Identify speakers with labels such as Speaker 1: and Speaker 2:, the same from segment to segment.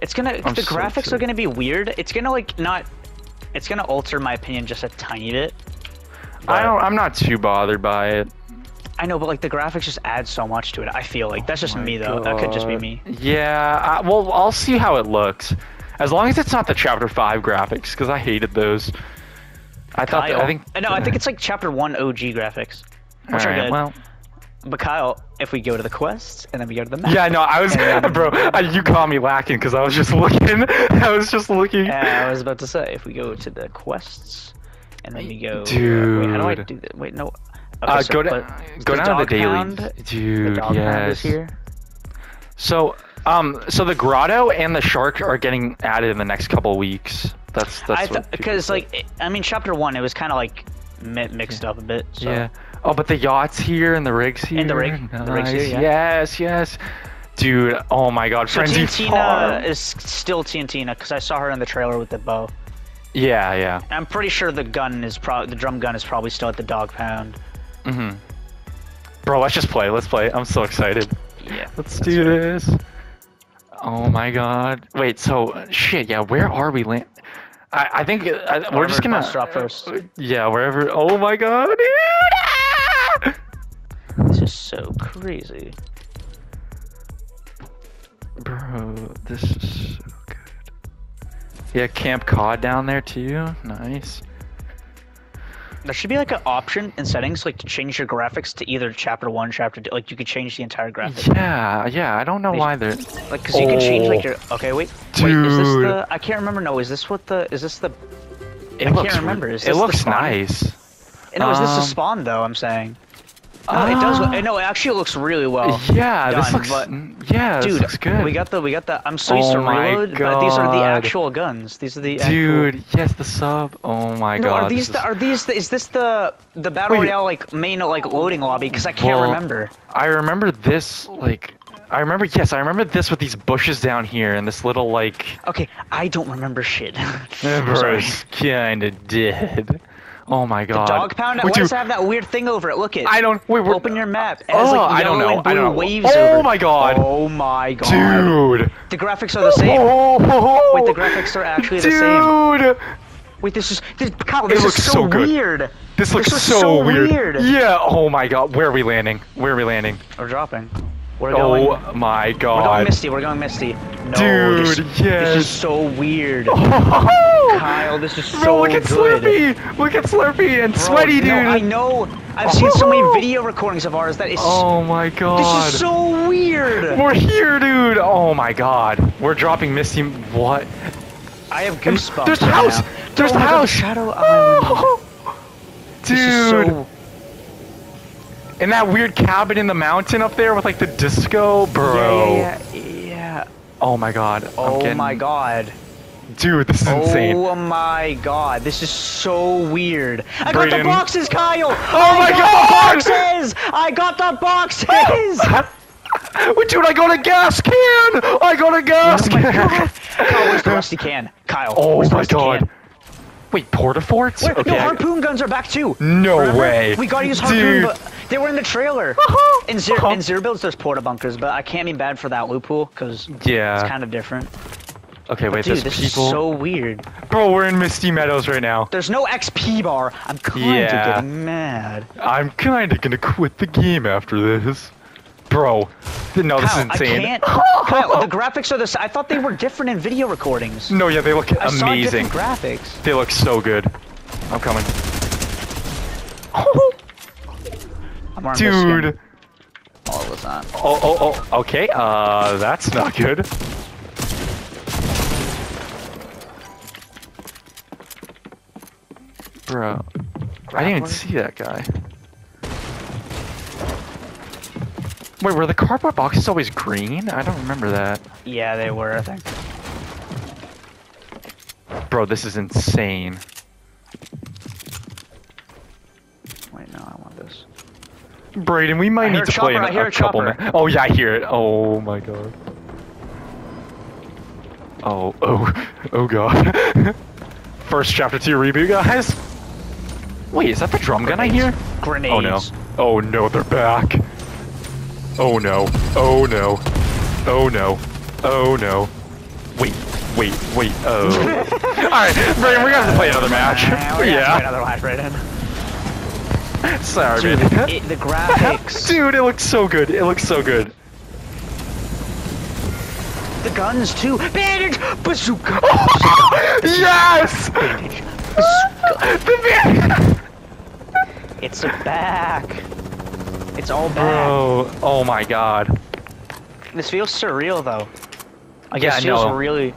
Speaker 1: It's gonna.
Speaker 2: I'm
Speaker 1: the
Speaker 2: so
Speaker 1: graphics are gonna be weird. It's gonna like not. It's gonna alter my opinion just a tiny bit.
Speaker 2: I don't. I'm not too bothered by it.
Speaker 1: I know, but like the graphics just add so much to it. I feel like that's just
Speaker 2: Oh
Speaker 1: me though. That could just be me.
Speaker 2: Yeah. I, well, I'll see how it looks. As long as it's not the Chapter Five graphics, because I hated those. I thought. that- I think.
Speaker 1: Uh, No, I think it's like Chapter One OG graphics, which are
Speaker 2: Alright,
Speaker 1: good.
Speaker 2: Well.
Speaker 1: But Kyle, if we go to the quests and then we go to the map.
Speaker 2: Yeah, no, I was,
Speaker 1: And
Speaker 2: bro. I, you caught me lacking because I was just looking. I was just looking.
Speaker 1: Yeah, I was about to say if we go to the quests and then we go. uh, wait, how do I
Speaker 2: Dude.
Speaker 1: do that? Wait, no.
Speaker 2: Uh,
Speaker 1: so
Speaker 2: go to go down to the daily,
Speaker 1: pound- The
Speaker 2: dude.
Speaker 1: dog
Speaker 2: Yes.
Speaker 1: here.
Speaker 2: So, um, so the grotto and the shark are getting added in the next couple weeks. That's that's
Speaker 1: I
Speaker 2: what people
Speaker 1: because
Speaker 2: said.
Speaker 1: like it- I mean, chapter one, it was kind of like mi- mixed up a bit. So.
Speaker 2: yeah. Oh, but the yachts here and the rigs here.
Speaker 1: And the rig- the rigs here, yeah.
Speaker 2: Yes, yes. Dude, oh my God,
Speaker 1: So
Speaker 2: Frenzy
Speaker 1: Tiantina
Speaker 2: Farm.
Speaker 1: is still Tiantina because I saw her in the trailer with the bow.
Speaker 2: Yeah, yeah.
Speaker 1: I'm pretty sure the gun is pro the drum gun is probably still at the dog pound.
Speaker 2: Mm-hmm. Bro, let's just play. Let's play. I'm so excited.
Speaker 1: Yeah.
Speaker 2: Let's do this. Oh my god. Wait, so shit, yeah, where are we land? I, I think uh, I, we're just gonna
Speaker 1: stop first.
Speaker 2: Yeah, wherever. Oh my god, dude.
Speaker 1: This is so crazy.
Speaker 2: Bro, this is so good. Yeah, Camp Cod down there too. Nice.
Speaker 1: There should be like an option in settings like to change your graphics to either chapter one, chapter two. Like you could change the entire graphic.
Speaker 2: Yeah, yeah. I don't know why they're.
Speaker 1: Like, cause you can change like
Speaker 2: Oh.
Speaker 1: your. Okay, wait. Wait, is this
Speaker 2: Dude.
Speaker 1: the? I can't remember. No, is this what the? Is this the?
Speaker 2: It
Speaker 1: I
Speaker 2: looks.
Speaker 1: can't remember. Is
Speaker 2: it
Speaker 1: this the
Speaker 2: looks nice.
Speaker 1: No, is this the
Speaker 2: Um,
Speaker 1: spawn though? I'm saying. It does.
Speaker 2: Ah.
Speaker 1: look- No, it actually it looks really well.
Speaker 2: yeah, this looks.
Speaker 1: but-
Speaker 2: yeah, this
Speaker 1: Dude,
Speaker 2: looks good.
Speaker 1: we got the we got the. I'm so used
Speaker 2: Oh
Speaker 1: to reload, but these are the actual guns. These are the
Speaker 2: Dude, yes, the sub. Oh my
Speaker 1: Actual... No,
Speaker 2: god.
Speaker 1: are these the,
Speaker 2: is-
Speaker 1: are these the, is this the the battle
Speaker 2: Wait.
Speaker 1: royale like main like loading lobby? Because I can't
Speaker 2: Well,
Speaker 1: remember.
Speaker 2: I remember this like. I remember, yes, I remember this with these bushes down here and this little like.
Speaker 1: Okay, I don't remember shit. I'm
Speaker 2: Bro,
Speaker 1: sorry.
Speaker 2: it's kinda dead. Oh my god.
Speaker 1: The Dog pound.
Speaker 2: Wait,
Speaker 1: Why does it have that weird thing over it? Look at it.
Speaker 2: I don't. Wait, we're,
Speaker 1: Open your map. It has,
Speaker 2: Oh,
Speaker 1: like,
Speaker 2: I don't know. I don't know.
Speaker 1: Waves
Speaker 2: Oh
Speaker 1: over.
Speaker 2: my god.
Speaker 1: Oh my god.
Speaker 2: Dude.
Speaker 1: The graphics are the same.
Speaker 2: Oh, oh, oh, oh,
Speaker 1: Wait, the graphics are actually the same.
Speaker 2: Dude.
Speaker 1: Wait, this is this, Kyle, this
Speaker 2: looks
Speaker 1: is so,
Speaker 2: so good.
Speaker 1: weird.
Speaker 2: This looks
Speaker 1: is
Speaker 2: so,
Speaker 1: so
Speaker 2: weird.
Speaker 1: weird.
Speaker 2: Yeah. Oh my god. Where are we landing? Where are we landing?
Speaker 1: We're dropping. Oh we're going.
Speaker 2: Oh my god.
Speaker 1: We're going. Misty. We're going Misty. No,
Speaker 2: Dude,
Speaker 1: This
Speaker 2: yes.
Speaker 1: is so weird. Kyle, this is
Speaker 2: Bro,
Speaker 1: so
Speaker 2: look at
Speaker 1: good.
Speaker 2: Slurpy! Look at Slurpy and
Speaker 1: Bro,
Speaker 2: Sweaty, dude!
Speaker 1: No, I know. I've seen so many video recordings of ours that is.
Speaker 2: Oh my god.
Speaker 1: this is so weird.
Speaker 2: We're here, dude! Oh my god. We're dropping Misty. What?
Speaker 1: I have goosebumps.
Speaker 2: There's the
Speaker 1: right
Speaker 2: house!
Speaker 1: now.
Speaker 2: There's
Speaker 1: Oh
Speaker 2: the
Speaker 1: my God,
Speaker 2: house!
Speaker 1: Shadow Island.
Speaker 2: Dude!
Speaker 1: This is so.
Speaker 2: And that weird cabin in the mountain up there with like the disco, bro.
Speaker 1: Yeah, yeah, yeah. yeah.
Speaker 2: Oh my god.
Speaker 1: Oh
Speaker 2: getting...
Speaker 1: my god.
Speaker 2: Dude, this is oh insane.
Speaker 1: Oh my god. This is so weird. I got the boxes, Kyle.
Speaker 2: Oh my
Speaker 1: I got
Speaker 2: God!
Speaker 1: The boxes. I got the boxes.
Speaker 2: Wait, dude, I got a gas can! I got a gas
Speaker 1: Oh my
Speaker 2: can!
Speaker 1: god. Kyle, where's the rusty can? Kyle.
Speaker 2: Oh my god.
Speaker 1: Can?
Speaker 2: Wait, porta forts?
Speaker 1: Wait,
Speaker 2: okay.
Speaker 1: no, harpoon guns are back too.
Speaker 2: No
Speaker 1: Remember?
Speaker 2: way.
Speaker 1: We gotta use harpoon,
Speaker 2: Dude.
Speaker 1: but they were in the trailer. In zero, in oh. zero builds, there's porta bunkers, but I can't be bad for that loophole because
Speaker 2: Yeah.
Speaker 1: it's kind of different.
Speaker 2: Okay, wait,
Speaker 1: Dude,
Speaker 2: there's
Speaker 1: this
Speaker 2: people.
Speaker 1: is so weird.
Speaker 2: Bro, we're in Misty Meadows right now.
Speaker 1: There's no XP bar. I'm kind of
Speaker 2: Yeah.
Speaker 1: getting mad.
Speaker 2: I'm kinda gonna quit the game after this. Bro, th- no, this is insane.
Speaker 1: I can't. Kyle, the graphics are the. I thought they were different in video recordings.
Speaker 2: No, yeah, they look
Speaker 1: I saw
Speaker 2: amazing.
Speaker 1: different graphics.
Speaker 2: They look so good. I'm coming.
Speaker 1: I'm
Speaker 2: Dude.
Speaker 1: All the time.
Speaker 2: Oh, oh, oh, okay. Uh, that's not good. Bro, I didn't even see that guy. Wait, were the cardboard boxes always green? I don't remember that.
Speaker 1: Yeah, they were. I think.
Speaker 2: Bro, this is insane. Brayden, we might
Speaker 1: I
Speaker 2: need to play in
Speaker 1: chopper, I
Speaker 2: a, a
Speaker 1: a
Speaker 2: couple minutes. Oh yeah, I hear it. Oh my god. Oh, oh, oh god. First chapter two reboot, guys. Wait, is that the drum gun I hear?
Speaker 1: Grenades.
Speaker 2: Oh no. Oh no, they're back. Oh no. Oh no. Oh no. Oh no. wait, wait, wait. Oh. All right, Brandon, we're gonna have to play another match.
Speaker 1: Nah, we're gonna play
Speaker 2: yeah.
Speaker 1: another match right in.
Speaker 2: Sorry,
Speaker 1: Dude,
Speaker 2: man.
Speaker 1: it, the graphics,
Speaker 2: Dude, it looks so good. It looks so good.
Speaker 1: the guns too. Bandage, bazooka,
Speaker 2: yes!
Speaker 1: bandage. bazooka.
Speaker 2: The man-
Speaker 1: It's back. It's all back.
Speaker 2: Bro, oh my god.
Speaker 1: This feels surreal though. Like
Speaker 2: Yeah,
Speaker 1: this feels
Speaker 2: no.
Speaker 1: really.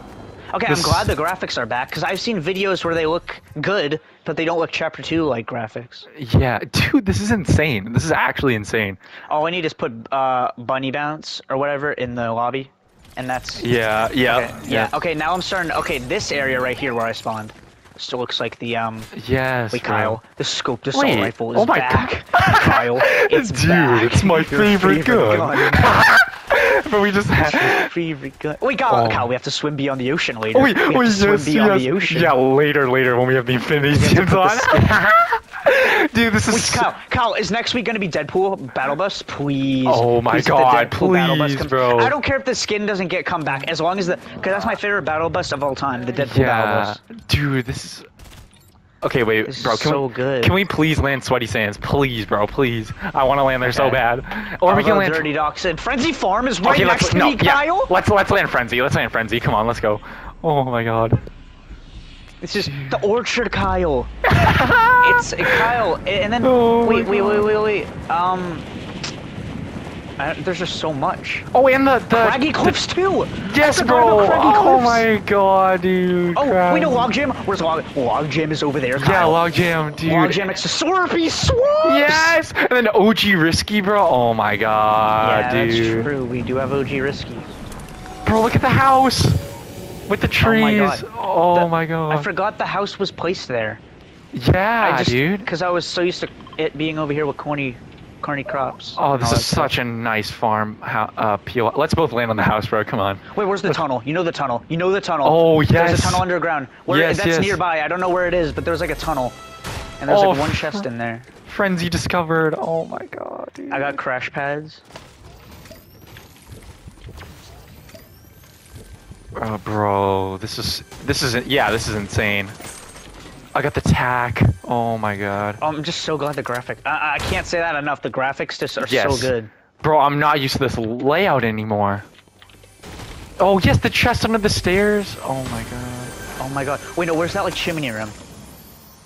Speaker 1: Okay,
Speaker 2: This-
Speaker 1: I'm glad the graphics are back because I've seen videos where they look good, but they don't look Chapter Two like graphics.
Speaker 2: Yeah, dude, this is insane. This is actually insane.
Speaker 1: All I need is put uh, bunny bounce or whatever in the lobby, and that's.
Speaker 2: Yeah, yeah,
Speaker 1: Okay, yeah. Okay, now I'm starting. Okay, this area right here where I spawned still looks like the um.
Speaker 2: Yes.
Speaker 1: Wait,
Speaker 2: bro.
Speaker 1: Kyle, the scope assault
Speaker 2: Wait,
Speaker 1: rifle is
Speaker 2: oh my
Speaker 1: back. Kyle, it's
Speaker 2: Dude,
Speaker 1: back.
Speaker 2: it's my
Speaker 1: Your
Speaker 2: favorite gun. but we just had.
Speaker 1: Wait, Kyle,
Speaker 2: Oh.
Speaker 1: Kyle, we have to swim beyond the ocean later. We have
Speaker 2: wait,
Speaker 1: to swim
Speaker 2: yes,
Speaker 1: beyond
Speaker 2: yes.
Speaker 1: the ocean.
Speaker 2: Yeah, later, later when we have the Infinity Gems on. Dude, this is.
Speaker 1: Wait, Kyle, Kyle, is next week gonna be Deadpool Battle Bus? Please.
Speaker 2: Oh my
Speaker 1: Please,
Speaker 2: God,
Speaker 1: Battle
Speaker 2: please,
Speaker 1: comes-
Speaker 2: bro.
Speaker 1: I don't care if the skin doesn't get come back, as long as the, because that's my favorite Battle Bus of all time, the Deadpool Battle
Speaker 2: Yeah,
Speaker 1: Bus.
Speaker 2: dude, this is. Okay, wait,
Speaker 1: This
Speaker 2: bro. Can
Speaker 1: so
Speaker 2: we,
Speaker 1: good.
Speaker 2: Can we please land Sweaty Sands, please, bro, please? I want to land there so bad. Or we can land.
Speaker 1: Dirty Docks said, Frenzy Farm is right
Speaker 2: okay,
Speaker 1: next
Speaker 2: let's
Speaker 1: to
Speaker 2: no,
Speaker 1: me,
Speaker 2: yeah,
Speaker 1: Kyle.
Speaker 2: Let's let's land Frenzy. Let's land Frenzy. Come on, let's go. Oh my god.
Speaker 1: This is the Orchard, Kyle. it's Kyle, and then
Speaker 2: Oh
Speaker 1: wait, wait, wait, wait, wait. Um, I, there's just so much.
Speaker 2: Oh, and the the.
Speaker 1: Craggy Cliffs too.
Speaker 2: yes, bro. Oh my god, dude.
Speaker 1: Oh,
Speaker 2: crap.
Speaker 1: wait, no, Log Jam. Where's Log? Log Jam is over there.
Speaker 2: Yeah,
Speaker 1: Kyle.
Speaker 2: log jam, dude.
Speaker 1: Log Jam next to Slurpy Swamps.
Speaker 2: Yes, and then OG Risky, bro. Oh my god,
Speaker 1: yeah,
Speaker 2: dude.
Speaker 1: that's true. We do have OG Risky.
Speaker 2: Bro, look at the house with the oh trees.
Speaker 1: my God.
Speaker 2: Oh
Speaker 1: The-
Speaker 2: my god.
Speaker 1: I forgot the house was placed there.
Speaker 2: Yeah,
Speaker 1: I just,
Speaker 2: dude.
Speaker 1: Because I was so used to it being over here with corny, corny crops.
Speaker 2: Oh, this is
Speaker 1: that stuff.
Speaker 2: such a nice farm. How, uh, PO. Let's both land on the house, bro. Come on.
Speaker 1: Wait, where's the tunnel? You know the tunnel. You know the tunnel.
Speaker 2: Oh,
Speaker 1: yeah.
Speaker 2: There's
Speaker 1: a tunnel underground. Where
Speaker 2: Yes,
Speaker 1: that's
Speaker 2: yes.
Speaker 1: nearby. I don't know where it is, but there's like a tunnel. And there's
Speaker 2: Oh,
Speaker 1: like one chest in there.
Speaker 2: Frenzy discovered. Oh my god, dude.
Speaker 1: I got crash pads.
Speaker 2: Oh, bro, this is this is yeah, this is insane. I got the tack. Oh my god.
Speaker 1: Oh, I'm just so glad the graphic. I, I can't say that enough. The graphics just are
Speaker 2: Yes.
Speaker 1: so good.
Speaker 2: Bro, I'm not used to this layout anymore. Oh yes, the chest under the stairs. Oh my god.
Speaker 1: Oh my god. Wait, no, where's that like chimney room?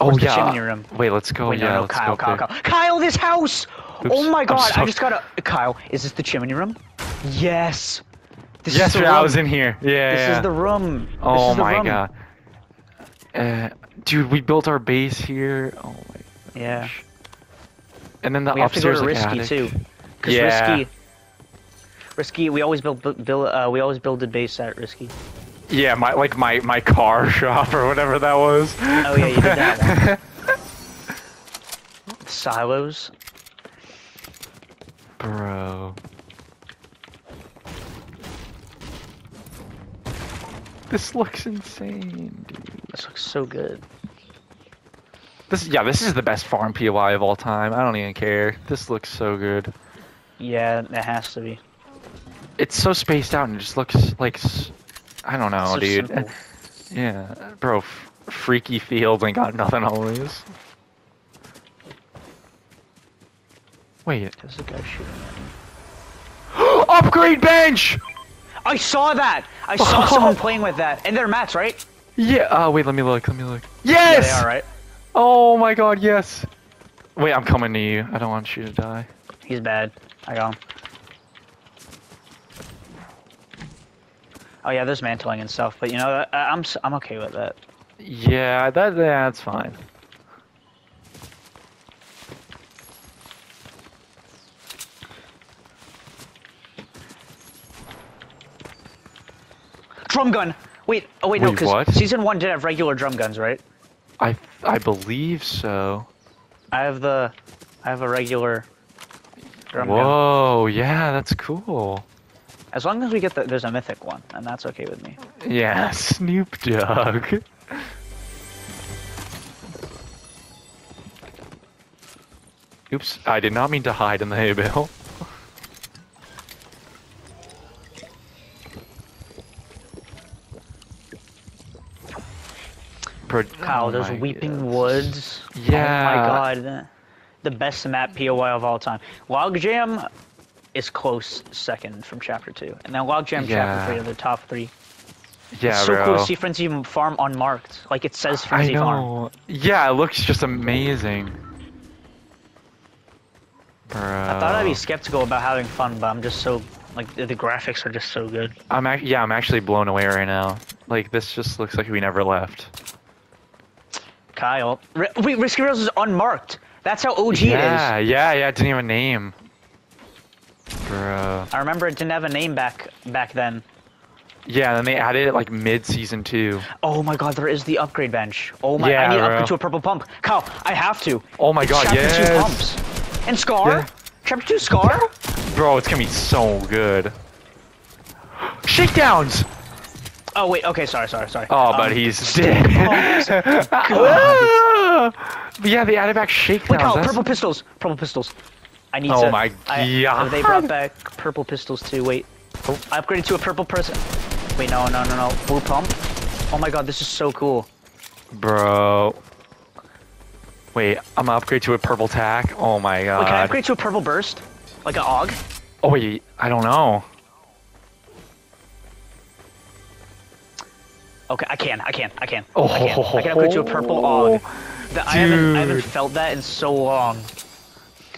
Speaker 2: Oh
Speaker 1: Where's the
Speaker 2: yeah.
Speaker 1: chimney room?
Speaker 2: Wait, let's go.
Speaker 1: Wait,
Speaker 2: yeah,
Speaker 1: no, no,
Speaker 2: let's
Speaker 1: Kyle,
Speaker 2: go
Speaker 1: Kyle. Kyle, Kyle, this house!
Speaker 2: Oops,
Speaker 1: oh my god, I just gotta. Kyle, is this the chimney room? Yes. This
Speaker 2: Yes,
Speaker 1: is the room.
Speaker 2: I was in here. Yeah.
Speaker 1: This
Speaker 2: yeah.
Speaker 1: is the room. This
Speaker 2: Oh
Speaker 1: the
Speaker 2: my
Speaker 1: room.
Speaker 2: god. Uh, dude, we built our base here. Oh my.
Speaker 1: Yeah.
Speaker 2: And then the
Speaker 1: We have to go to risky
Speaker 2: attic.
Speaker 1: too. Cause
Speaker 2: Yeah.
Speaker 1: risky. Risky. We always build, build, build uh, we always build a base at risky.
Speaker 2: Yeah, my like my my car shop or whatever that was.
Speaker 1: Oh yeah, you did that Silos.
Speaker 2: Bro. This looks insane, dude.
Speaker 1: This looks so good.
Speaker 2: This yeah, this is the best farm POI of all time. I don't even care. This looks so good.
Speaker 1: Yeah, it has to be.
Speaker 2: It's so spaced out and it just looks like I don't know,
Speaker 1: so
Speaker 2: dude.
Speaker 1: simple.
Speaker 2: Yeah, bro, f- freaky fields ain't got nothing always. Wait,
Speaker 1: There's a guy shooting at me.
Speaker 2: upgrade bench.
Speaker 1: I saw that. I saw someone playing with that, and they're mats, right?
Speaker 2: Yeah. Oh wait, let me look. Let me look. Yes.
Speaker 1: they are, right?
Speaker 2: Oh my god, yes. Wait, I'm coming to you. I don't want you to die.
Speaker 1: He's bad. I got him. Oh yeah, there's mantling and stuff, but you know, I, I'm s- I'm okay with that.
Speaker 2: Yeah, that that's fine.
Speaker 1: Drum gun. Wait, oh wait, no, because season one did have regular drum guns, right?
Speaker 2: I I believe so.
Speaker 1: I have the, I have a regular drum gun.
Speaker 2: Whoa, yeah, that's cool.
Speaker 1: As long as we get the, there's a mythic one, and that's okay with me.
Speaker 2: Yeah, Snoop Dogg. Oops, I did not mean to hide in the hay bale. Bro,
Speaker 1: Kyle,
Speaker 2: oh
Speaker 1: those Weeping
Speaker 2: goodness.
Speaker 1: Woods. Oh
Speaker 2: Yeah.
Speaker 1: my god. The best map POI of all time. Logjam is close second from chapter two. And then Logjam
Speaker 2: Yeah.
Speaker 1: chapter three are the top three.
Speaker 2: Yeah,
Speaker 1: it's so
Speaker 2: bro.
Speaker 1: cool to see Frenzy farm unmarked. Like it says
Speaker 2: I
Speaker 1: Frenzy farm.
Speaker 2: know. Yeah, it looks just amazing. Bro.
Speaker 1: I thought I'd be skeptical about having fun, but I'm just so like the, the graphics are just so good.
Speaker 2: I'm ac- yeah, I'm actually blown away right now. Like this just looks like we never left.
Speaker 1: Kyle, R- wait, Risky Reels is unmarked. That's how OG
Speaker 2: yeah,
Speaker 1: it is.
Speaker 2: yeah, yeah. It didn't have a name. Bro.
Speaker 1: I remember it didn't have a name back back then.
Speaker 2: Yeah, then they added it like mid season two.
Speaker 1: Oh my god, there is the upgrade bench. Oh my, I
Speaker 2: Yeah,
Speaker 1: need to upgrade to a purple pump. Kyle, I have to.
Speaker 2: Oh my
Speaker 1: It's
Speaker 2: god,
Speaker 1: chapter
Speaker 2: yes.
Speaker 1: two pumps. And Scar?
Speaker 2: Yeah.
Speaker 1: Chapter two Scar?
Speaker 2: Bro, it's gonna be so good. Shakedowns!
Speaker 1: Oh wait, okay, sorry, sorry, sorry.
Speaker 2: Oh,
Speaker 1: Um,
Speaker 2: but he's dead. But yeah, they added back shakedowns.
Speaker 1: Wait, Kyle, purple pistols. Purple pistols. I need
Speaker 2: Oh
Speaker 1: to.
Speaker 2: my
Speaker 1: I,
Speaker 2: God.
Speaker 1: They brought back purple pistols too. Wait.
Speaker 2: Oh.
Speaker 1: I upgraded to a purple person. Wait, no, no, no, no. Blue pump. Oh my god, this is so cool.
Speaker 2: Bro. Wait, I'm gonna upgrade to a purple tack. Oh my god.
Speaker 1: Wait, can I upgrade to a purple burst? Like an AUG?
Speaker 2: Oh wait, I don't know.
Speaker 1: Okay, I can, I can, I can.
Speaker 2: Oh,
Speaker 1: I can. I can upgrade to a purple AUG. The- I haven't, I haven't felt that in so long.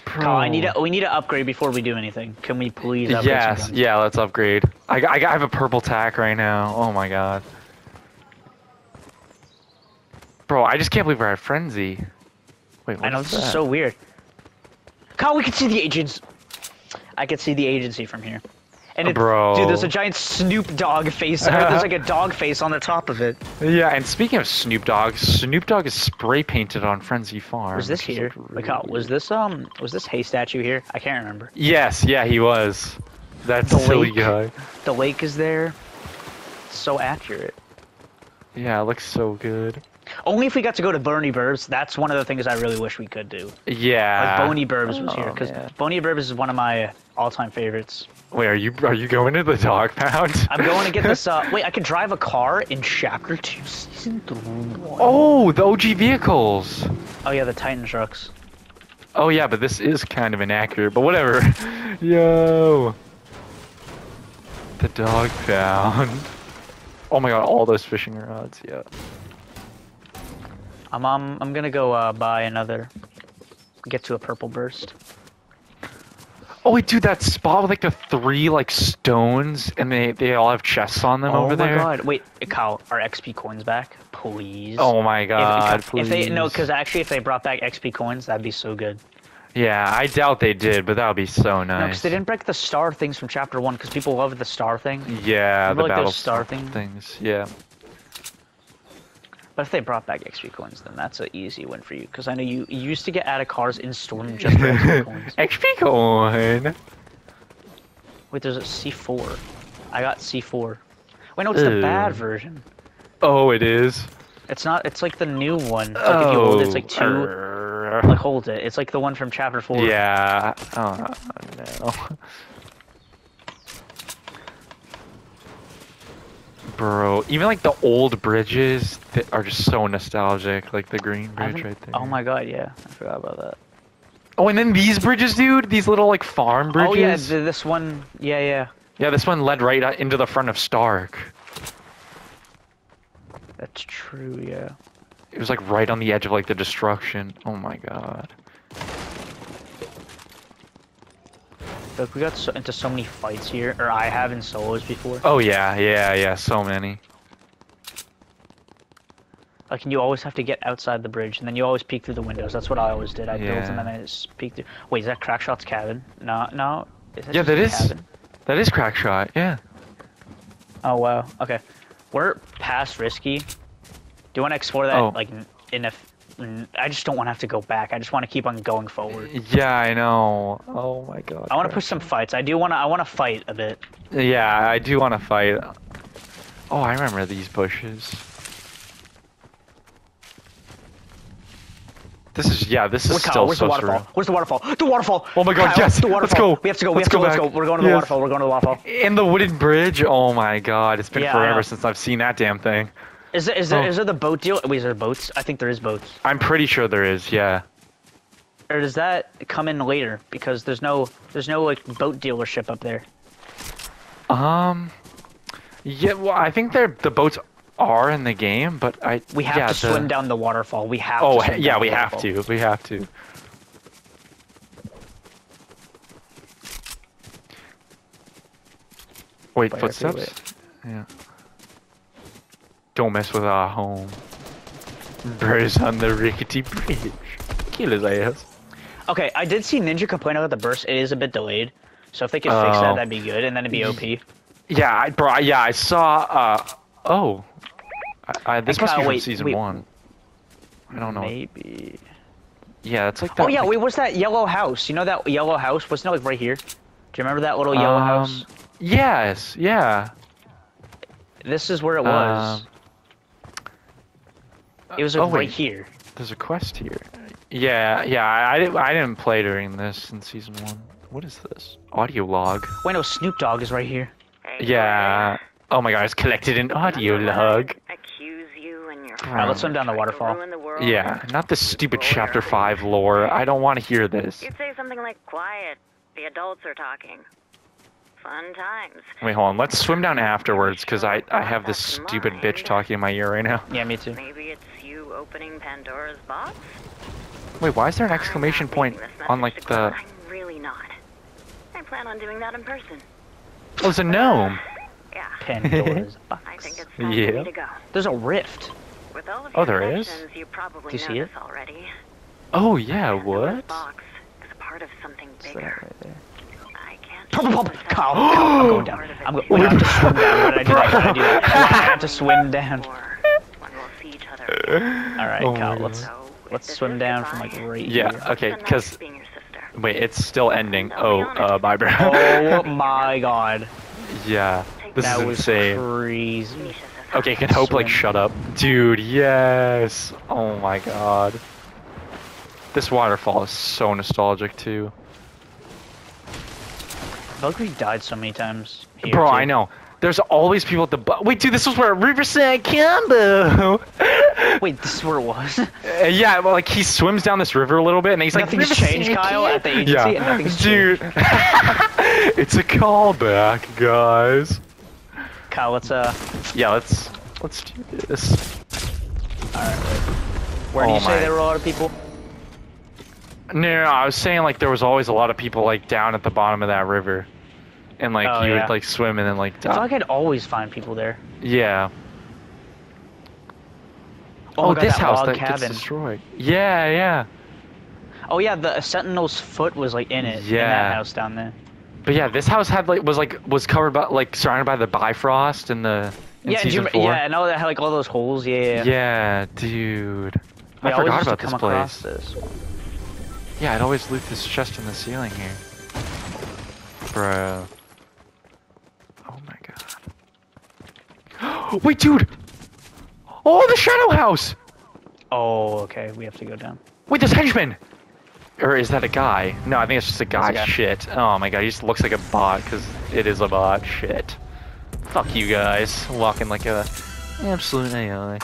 Speaker 1: Kyle, I need to, we need to upgrade before we do anything. Can we please upgrade
Speaker 2: Yes, yeah, let's upgrade. I, I, I have a purple tack right now. Oh my god. Bro, I just can't believe we're at Frenzy. Wait,
Speaker 1: I know, this is so weird. Kyle, we can see the agents. I can see the agency from here. And
Speaker 2: Uh,
Speaker 1: it,
Speaker 2: bro.
Speaker 1: dude, there's a giant Snoop Dogg face. there's like a dog face on the top of it.
Speaker 2: Yeah, and speaking of Snoop Dogg, Snoop Dogg is spray painted on Frenzy Farm.
Speaker 1: Was this here?
Speaker 2: like, really
Speaker 1: was this um, was this Hay statue here? I can't remember.
Speaker 2: Yes, yeah, he was. That's
Speaker 1: The
Speaker 2: silly
Speaker 1: lake.
Speaker 2: guy.
Speaker 1: The lake is there. So accurate.
Speaker 2: Yeah, it looks so good.
Speaker 1: Only if we got to go to Boney Burbs. That's one of the things I really wish we could do.
Speaker 2: Yeah.
Speaker 1: Like Boney Burbs was here
Speaker 2: Oh,
Speaker 1: because
Speaker 2: man.
Speaker 1: Boney Burbs is one of my all-time favorites.
Speaker 2: Wait, are you are you going to the dog pound?
Speaker 1: I'm going to get this. Uh, wait, I could drive a car in Chapter Two, Season Three.
Speaker 2: Oh, the OG vehicles.
Speaker 1: Oh yeah, the Titan trucks.
Speaker 2: Oh yeah, but this is kind of inaccurate, but whatever. Yo. The dog pound. Oh my god, all those fishing rods, yeah.
Speaker 1: I'm um, I'm gonna go uh, buy another. Get to a purple burst.
Speaker 2: Oh wait, dude, that spot with like the three like stones and they they all have chests on them
Speaker 1: oh
Speaker 2: over there.
Speaker 1: Oh my god! Wait, Kyle, are XP coins back? Please.
Speaker 2: Oh my god,
Speaker 1: if, if they no, because actually, if they brought back XP coins, that'd be so good.
Speaker 2: Yeah, I doubt they did, but that would be so nice.
Speaker 1: No, because they didn't break the star things from Chapter One, because people love the star thing.
Speaker 2: Yeah,
Speaker 1: Remember,
Speaker 2: the
Speaker 1: like, those
Speaker 2: battle
Speaker 1: star thing?
Speaker 2: things. Yeah.
Speaker 1: But if they brought back XP coins, then that's an easy win for you. Because I know you, you used to get out of cars in Storm just for XP coins.
Speaker 2: XP coin.
Speaker 1: Wait, there's a C4. I got C4. Wait, no, it's the bad version.
Speaker 2: Oh, it is.
Speaker 1: It's not. It's like the new one. Like if you hold it, it's like two.
Speaker 2: Oh, err.
Speaker 1: Like hold it. It's like the one from Chapter Four.
Speaker 2: Yeah. Oh no. Bro, even like the old bridges that are just so nostalgic, like the green bridge
Speaker 1: haven't-
Speaker 2: right oh there.
Speaker 1: Oh my god, yeah. I forgot about that.
Speaker 2: Oh, and then these bridges, dude. These little like farm bridges.
Speaker 1: Oh yeah, th- this one. Yeah, yeah.
Speaker 2: Yeah, this one led right uh, into the front of Stark.
Speaker 1: That's true. Yeah.
Speaker 2: It was like right on the edge of like the destruction. Oh my god.
Speaker 1: Look, we got so, into so many fights here, or I have in solos before.
Speaker 2: Oh yeah, yeah, yeah. So many.
Speaker 1: Like, and you always have to get outside the bridge, and then you always peek through the windows. That's what I always did. I yeah. built and then I just peeked through. Wait, is that Crackshot's cabin? No, no. That
Speaker 2: Yeah, that is.
Speaker 1: cabin?
Speaker 2: That is Crackshot. Yeah.
Speaker 1: Oh wow. Okay, we're past risky. Do you want to explore that?
Speaker 2: Oh.
Speaker 1: Like, in a. I just don't want to have to go back. I just want to keep on going forward.
Speaker 2: Yeah, I know. Oh my god.
Speaker 1: I want to push some fights. I do want to. I want to fight a bit.
Speaker 2: Yeah, I do want to fight. Oh, I remember these bushes. This is yeah. This is
Speaker 1: Where's, Kyle?
Speaker 2: still
Speaker 1: Where's
Speaker 2: so
Speaker 1: the waterfall?
Speaker 2: surreal.
Speaker 1: Where's the waterfall? The waterfall!
Speaker 2: Oh my God,
Speaker 1: Kyle,
Speaker 2: yes,
Speaker 1: The
Speaker 2: let's
Speaker 1: waterfall.
Speaker 2: go.
Speaker 1: We have to go. We
Speaker 2: Let's
Speaker 1: have to
Speaker 2: go.
Speaker 1: Let's go. We're going to the
Speaker 2: Yes.
Speaker 1: waterfall. We're going to the waterfall.
Speaker 2: And the wooden bridge. Oh my god, it's been
Speaker 1: Yeah,
Speaker 2: forever since I've seen that damn thing.
Speaker 1: Is there, is there,
Speaker 2: Oh.
Speaker 1: is there the boat deal? Wait, is there boats? I think there is boats.
Speaker 2: I'm pretty sure there is. Yeah.
Speaker 1: Or does that come in later? Because there's no there's no like boat dealership up there.
Speaker 2: Um. Yeah. Well, I think they're the boats are in the game, but I
Speaker 1: We have
Speaker 2: yeah,
Speaker 1: to swim
Speaker 2: the-
Speaker 1: down the waterfall. We have.
Speaker 2: Oh
Speaker 1: to swim
Speaker 2: yeah, we have to. We have to. Wait, footsteps?
Speaker 1: wait,
Speaker 2: Yeah. Don't mess with our home. Birds on the rickety bridge. Kill his ass.
Speaker 1: Okay, I did see Ninja complain about the burst. It is a bit delayed. So if they could fix
Speaker 2: Oh.
Speaker 1: that, that'd be good, and then it'd be OP.
Speaker 2: Yeah, I, bro, yeah, I saw. Uh, oh, I, I, this must be from
Speaker 1: wait,
Speaker 2: season
Speaker 1: wait.
Speaker 2: one. I don't know.
Speaker 1: Maybe.
Speaker 2: Yeah, it's like that.
Speaker 1: Oh yeah,
Speaker 2: like-
Speaker 1: wait, what's that yellow house? You know that yellow house? Wasn't it like right here? Do you remember that little yellow house?
Speaker 2: Um, Yes, yeah.
Speaker 1: This is where it was.
Speaker 2: Um,
Speaker 1: it was like
Speaker 2: oh,
Speaker 1: right
Speaker 2: wait.
Speaker 1: here.
Speaker 2: There's a quest here. Yeah, yeah. I, I didn't. I didn't play during this in season one. What is this? Audio log.
Speaker 1: Wait, no, Snoop Dogg is right here.
Speaker 3: Hey,
Speaker 2: Yeah. Oh my god, it's collected in audio log.
Speaker 3: Accuse you and your
Speaker 2: Alright, let's
Speaker 1: swim down the waterfall.
Speaker 3: the.
Speaker 2: Yeah, not this stupid chapter five lore. I don't want to hear this.
Speaker 3: You'd say something like, "Quiet, the adults are talking." Fun times.
Speaker 2: Wait, hold on. Let's swim down afterwards, cause I I have this stupid bitch talking in my ear right now.
Speaker 1: Yeah, me too.
Speaker 3: Maybe it's you opening Pandora's box.
Speaker 2: Wait, why is there an exclamation point on like the?
Speaker 3: I'm really not. I plan on doing that in person.
Speaker 2: Oh, it's a gnome.
Speaker 3: Yeah.
Speaker 1: Pandora's
Speaker 3: I
Speaker 1: box.
Speaker 3: think it's time
Speaker 2: Yeah.
Speaker 3: for me to go.
Speaker 1: There's a rift.
Speaker 3: With all of
Speaker 2: Oh, there is?
Speaker 3: You probably
Speaker 1: Do you
Speaker 3: know
Speaker 1: see
Speaker 3: this
Speaker 1: it?
Speaker 3: already.
Speaker 2: Oh yeah,
Speaker 3: Pandora's
Speaker 2: what?
Speaker 3: box is part of something bigger.
Speaker 1: right there?
Speaker 3: I can't.
Speaker 1: Pop, pop,
Speaker 3: myself.
Speaker 1: Kyle, Kyle, I'm going down. I'm go- wait, I have to swim down. What did I do? I gotta do that. I have to swim down.
Speaker 3: Or when we'll see each other.
Speaker 1: All right,
Speaker 2: Oh my
Speaker 1: Kyle,
Speaker 2: God.
Speaker 1: let's
Speaker 3: So,
Speaker 1: let's swim down from like right
Speaker 2: Yeah,
Speaker 1: here.
Speaker 2: okay, because
Speaker 3: next being your sister?
Speaker 2: wait, it's still ending. Oh, uh, my bad.
Speaker 1: Oh my god,
Speaker 2: yeah, this
Speaker 1: that
Speaker 2: is
Speaker 1: was
Speaker 2: insane.
Speaker 1: crazy.
Speaker 3: Misha
Speaker 2: Okay, can Hope like shut up, dude? Yes. Oh my god. This waterfall is so nostalgic too.
Speaker 1: Valkyrie died so many times. Here,
Speaker 2: Bro,
Speaker 1: too.
Speaker 2: I know. There's always people at the bu- wait, dude. This was where Riverside combo.
Speaker 1: Wait, this is where it was.
Speaker 2: Uh, yeah, well, like he swims down this river a little bit, and he's like,
Speaker 1: Nothing's changed, Kyle, at the agency,
Speaker 2: Yeah,
Speaker 1: and nothing's
Speaker 2: dude. it's a callback, guys.
Speaker 1: Kyle, let's uh.
Speaker 2: Yeah, let's let's do this.
Speaker 1: All right. Where do
Speaker 2: Oh
Speaker 1: you say there were a lot of people?
Speaker 2: No, no, no, I was saying like there was always a lot of people like down at the bottom of that river, and like
Speaker 1: Oh,
Speaker 2: you
Speaker 1: yeah.
Speaker 2: would like swim and then like
Speaker 1: I feel like I'd always find people there.
Speaker 2: yeah.
Speaker 1: Oh,
Speaker 2: Oh,
Speaker 1: God,
Speaker 2: this
Speaker 1: that
Speaker 2: house that
Speaker 1: cabin.
Speaker 2: gets destroyed. Yeah, yeah.
Speaker 1: Oh yeah, the Sentinel's foot was like in it.
Speaker 2: Yeah.
Speaker 1: In that house down there.
Speaker 2: But yeah, this house had like was like was covered by like surrounded by the Bifrost and the
Speaker 1: yeah, and you, yeah, I know that had like all those holes. Yeah. yeah.
Speaker 2: Yeah, dude.
Speaker 1: We
Speaker 2: I forgot about this place.
Speaker 1: this.
Speaker 2: Yeah, I'd always loot this chest in the ceiling here. Bro. Oh my god. Wait, dude! Oh, the Shadow House!
Speaker 1: Oh, okay. We have to go down.
Speaker 2: Wait, there's henchmen! Or is that a guy? No, I think it's just a guy.
Speaker 1: a guy.
Speaker 2: Shit. Oh my god, he just looks like a bot, because it is a bot. Shit. Fuck you guys. Walking like a absolute AI.